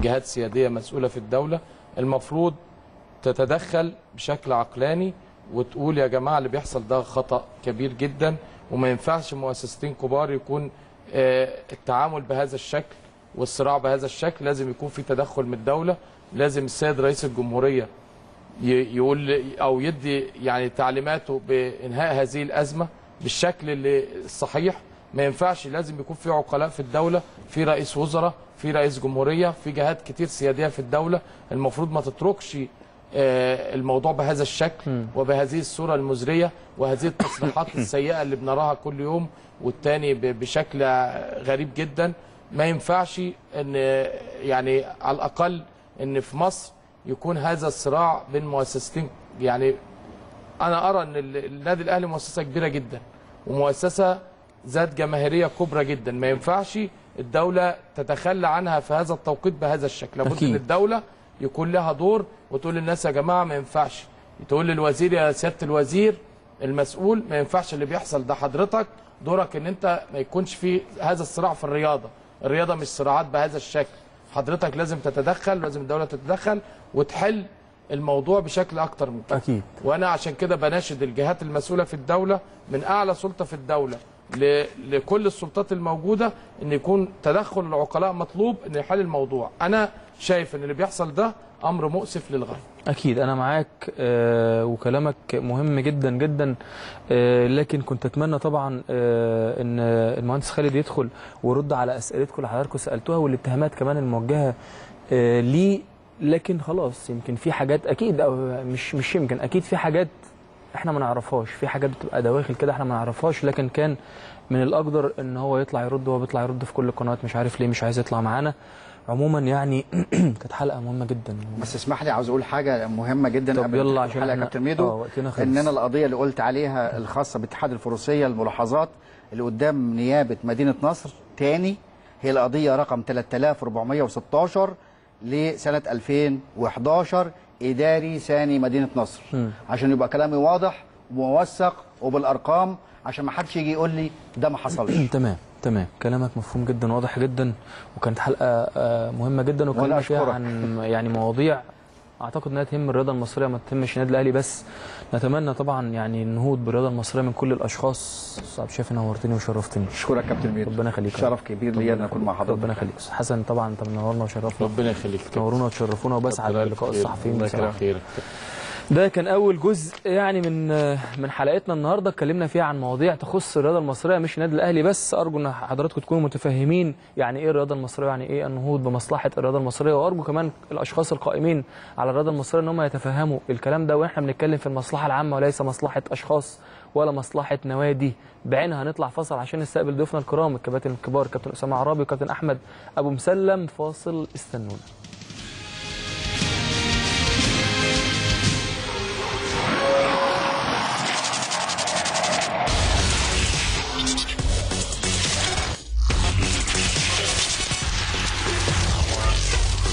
Speaker 3: جهات سيادية مسؤولة في الدولة المفروض تتدخل بشكل عقلاني وتقول يا جماعة اللي بيحصل ده خطأ كبير جدا وما ينفعش مؤسستين كبار يكون آه، التعامل بهذا الشكل والصراع بهذا الشكل لازم يكون في تدخل من الدولة لازم السيد رئيس الجمهورية ي- يقول أو يدي يعني تعليماته بإنهاء هذه الأزمة بالشكل اللي الصحيح ما ينفعش لازم يكون في عقلاء في الدولة في رئيس وزراء في رئيس جمهورية في جهات كتير سيادية في الدولة. المفروض ما تتركش آه، الموضوع بهذا الشكل وبهذه الصورة المزرية وهذه التصريحات السيئة اللي بنراها كل يوم والتاني بشكل غريب جدا. ما ينفعش إن يعني على الأقل إن في مصر يكون هذا الصراع بين مؤسستين. يعني أنا أرى إن ال- النادي الأهلي مؤسسة كبيرة جدا ومؤسسة ذات جماهيرية كبرى جدا. ما ينفعش الدولة تتخلى عنها في هذا التوقيت بهذا الشكل. لابد. إن الدولة يكون لها دور وتقول للناس يا جماعة ما ينفعش. تقول للوزير يا سيادة الوزير المسؤول ما ينفعش اللي بيحصل ده. حضرتك دورك إن أنت ما يكونش في هذا الصراع في الرياضة. الرياضة مش صراعات بهذا الشكل. حضرتك لازم تتدخل لازم الدولة تتدخل وتحل الموضوع بشكل أكتر من كده
Speaker 1: أكيد.
Speaker 3: وأنا عشان كده بناشد الجهات المسؤولة في الدولة من أعلى سلطة في الدولة ل- لكل السلطات الموجودة إن يكون تدخل العقلاء مطلوب إن يحل الموضوع. أنا شايف إن اللي بيحصل ده أمر مؤسف للغاية.
Speaker 1: أكيد أنا معاك آه وكلامك مهم جدا جدا آه لكن كنت أتمنى طبعا آه إن المهندس خالد يدخل ويرد على أسئلتكم اللي حضراتكم سألتوها والاتهامات كمان الموجهة ليه؟ لكن خلاص يمكن في حاجات أكيد أو مش مش يمكن أكيد في حاجات إحنا ما نعرفهاش في حاجات بتبقى دواخل كده إحنا ما نعرفهاش لكن كان من الأقدر إن هو يطلع يرد وهو بيطلع يرد في كل القنوات مش عارف ليه مش عايز يطلع معانا. عموما يعني كانت حلقة مهمة جدا.
Speaker 2: بس اسمح لي عاوز أقول حاجة مهمة جدا
Speaker 1: طب
Speaker 2: قبل
Speaker 1: يلا عشان
Speaker 2: الحلقة يا كابتن ميدو
Speaker 1: آه،.
Speaker 2: إن أنا القضية اللي قلت عليها الخاصة باتحاد الفروسية الملاحظات اللي قدام نيابة مدينة نصر تاني هي القضية رقم 3416 لسنة 2011 إداري ثاني مدينة نصر. عشان يبقى كلامي واضح وموثق وبالأرقام عشان ما حدش يجي يقول لي ده ما حصلش.
Speaker 1: تمام. تمام. كلامك مفهوم جدا واضح جدا وكانت حلقة آه، مهمة جدا وكلمنا فيها. عن يعني مواضيع أعتقد إنها تهم الرياضة المصرية ما تهمش النادي الأهلي بس نتمنى طبعا يعني النهوض بالرياضة المصرية من كل الأشخاص. صعب شايف نورتني وشرفتني.
Speaker 2: أشكرك كابتن ميدو.
Speaker 1: ربنا يخليك
Speaker 2: شرف كبير ليا إن أكون مع حضرتك.
Speaker 1: ربنا يخليك. حسن طبعا أنت منورنا وشرفنا.
Speaker 3: ربنا يخليك
Speaker 1: تنورونا وتشرفونا وبسعد بلقاء الصحفيين
Speaker 3: بصراحة.
Speaker 1: ده كان أول جزء يعني من من حلقتنا النهارده. اتكلمنا فيها عن مواضيع تخص الرياضة المصرية مش النادي الأهلي بس. أرجو إن حضراتكم تكونوا متفاهمين يعني إيه الرياضة المصرية يعني إيه النهوض بمصلحة الرياضة المصرية. وأرجو كمان الأشخاص القائمين على الرياضة المصرية إن هم يتفهموا الكلام ده. وإحنا بنتكلم في المصلحة العامة وليس مصلحة أشخاص ولا مصلحة نوادي. بعينها هنطلع فاصل عشان نستقبل ضيوفنا الكرام الكباتن الكبار كابتن أسامة عرابي وكابتن أحمد أبو مسلم. فاصل استنونا.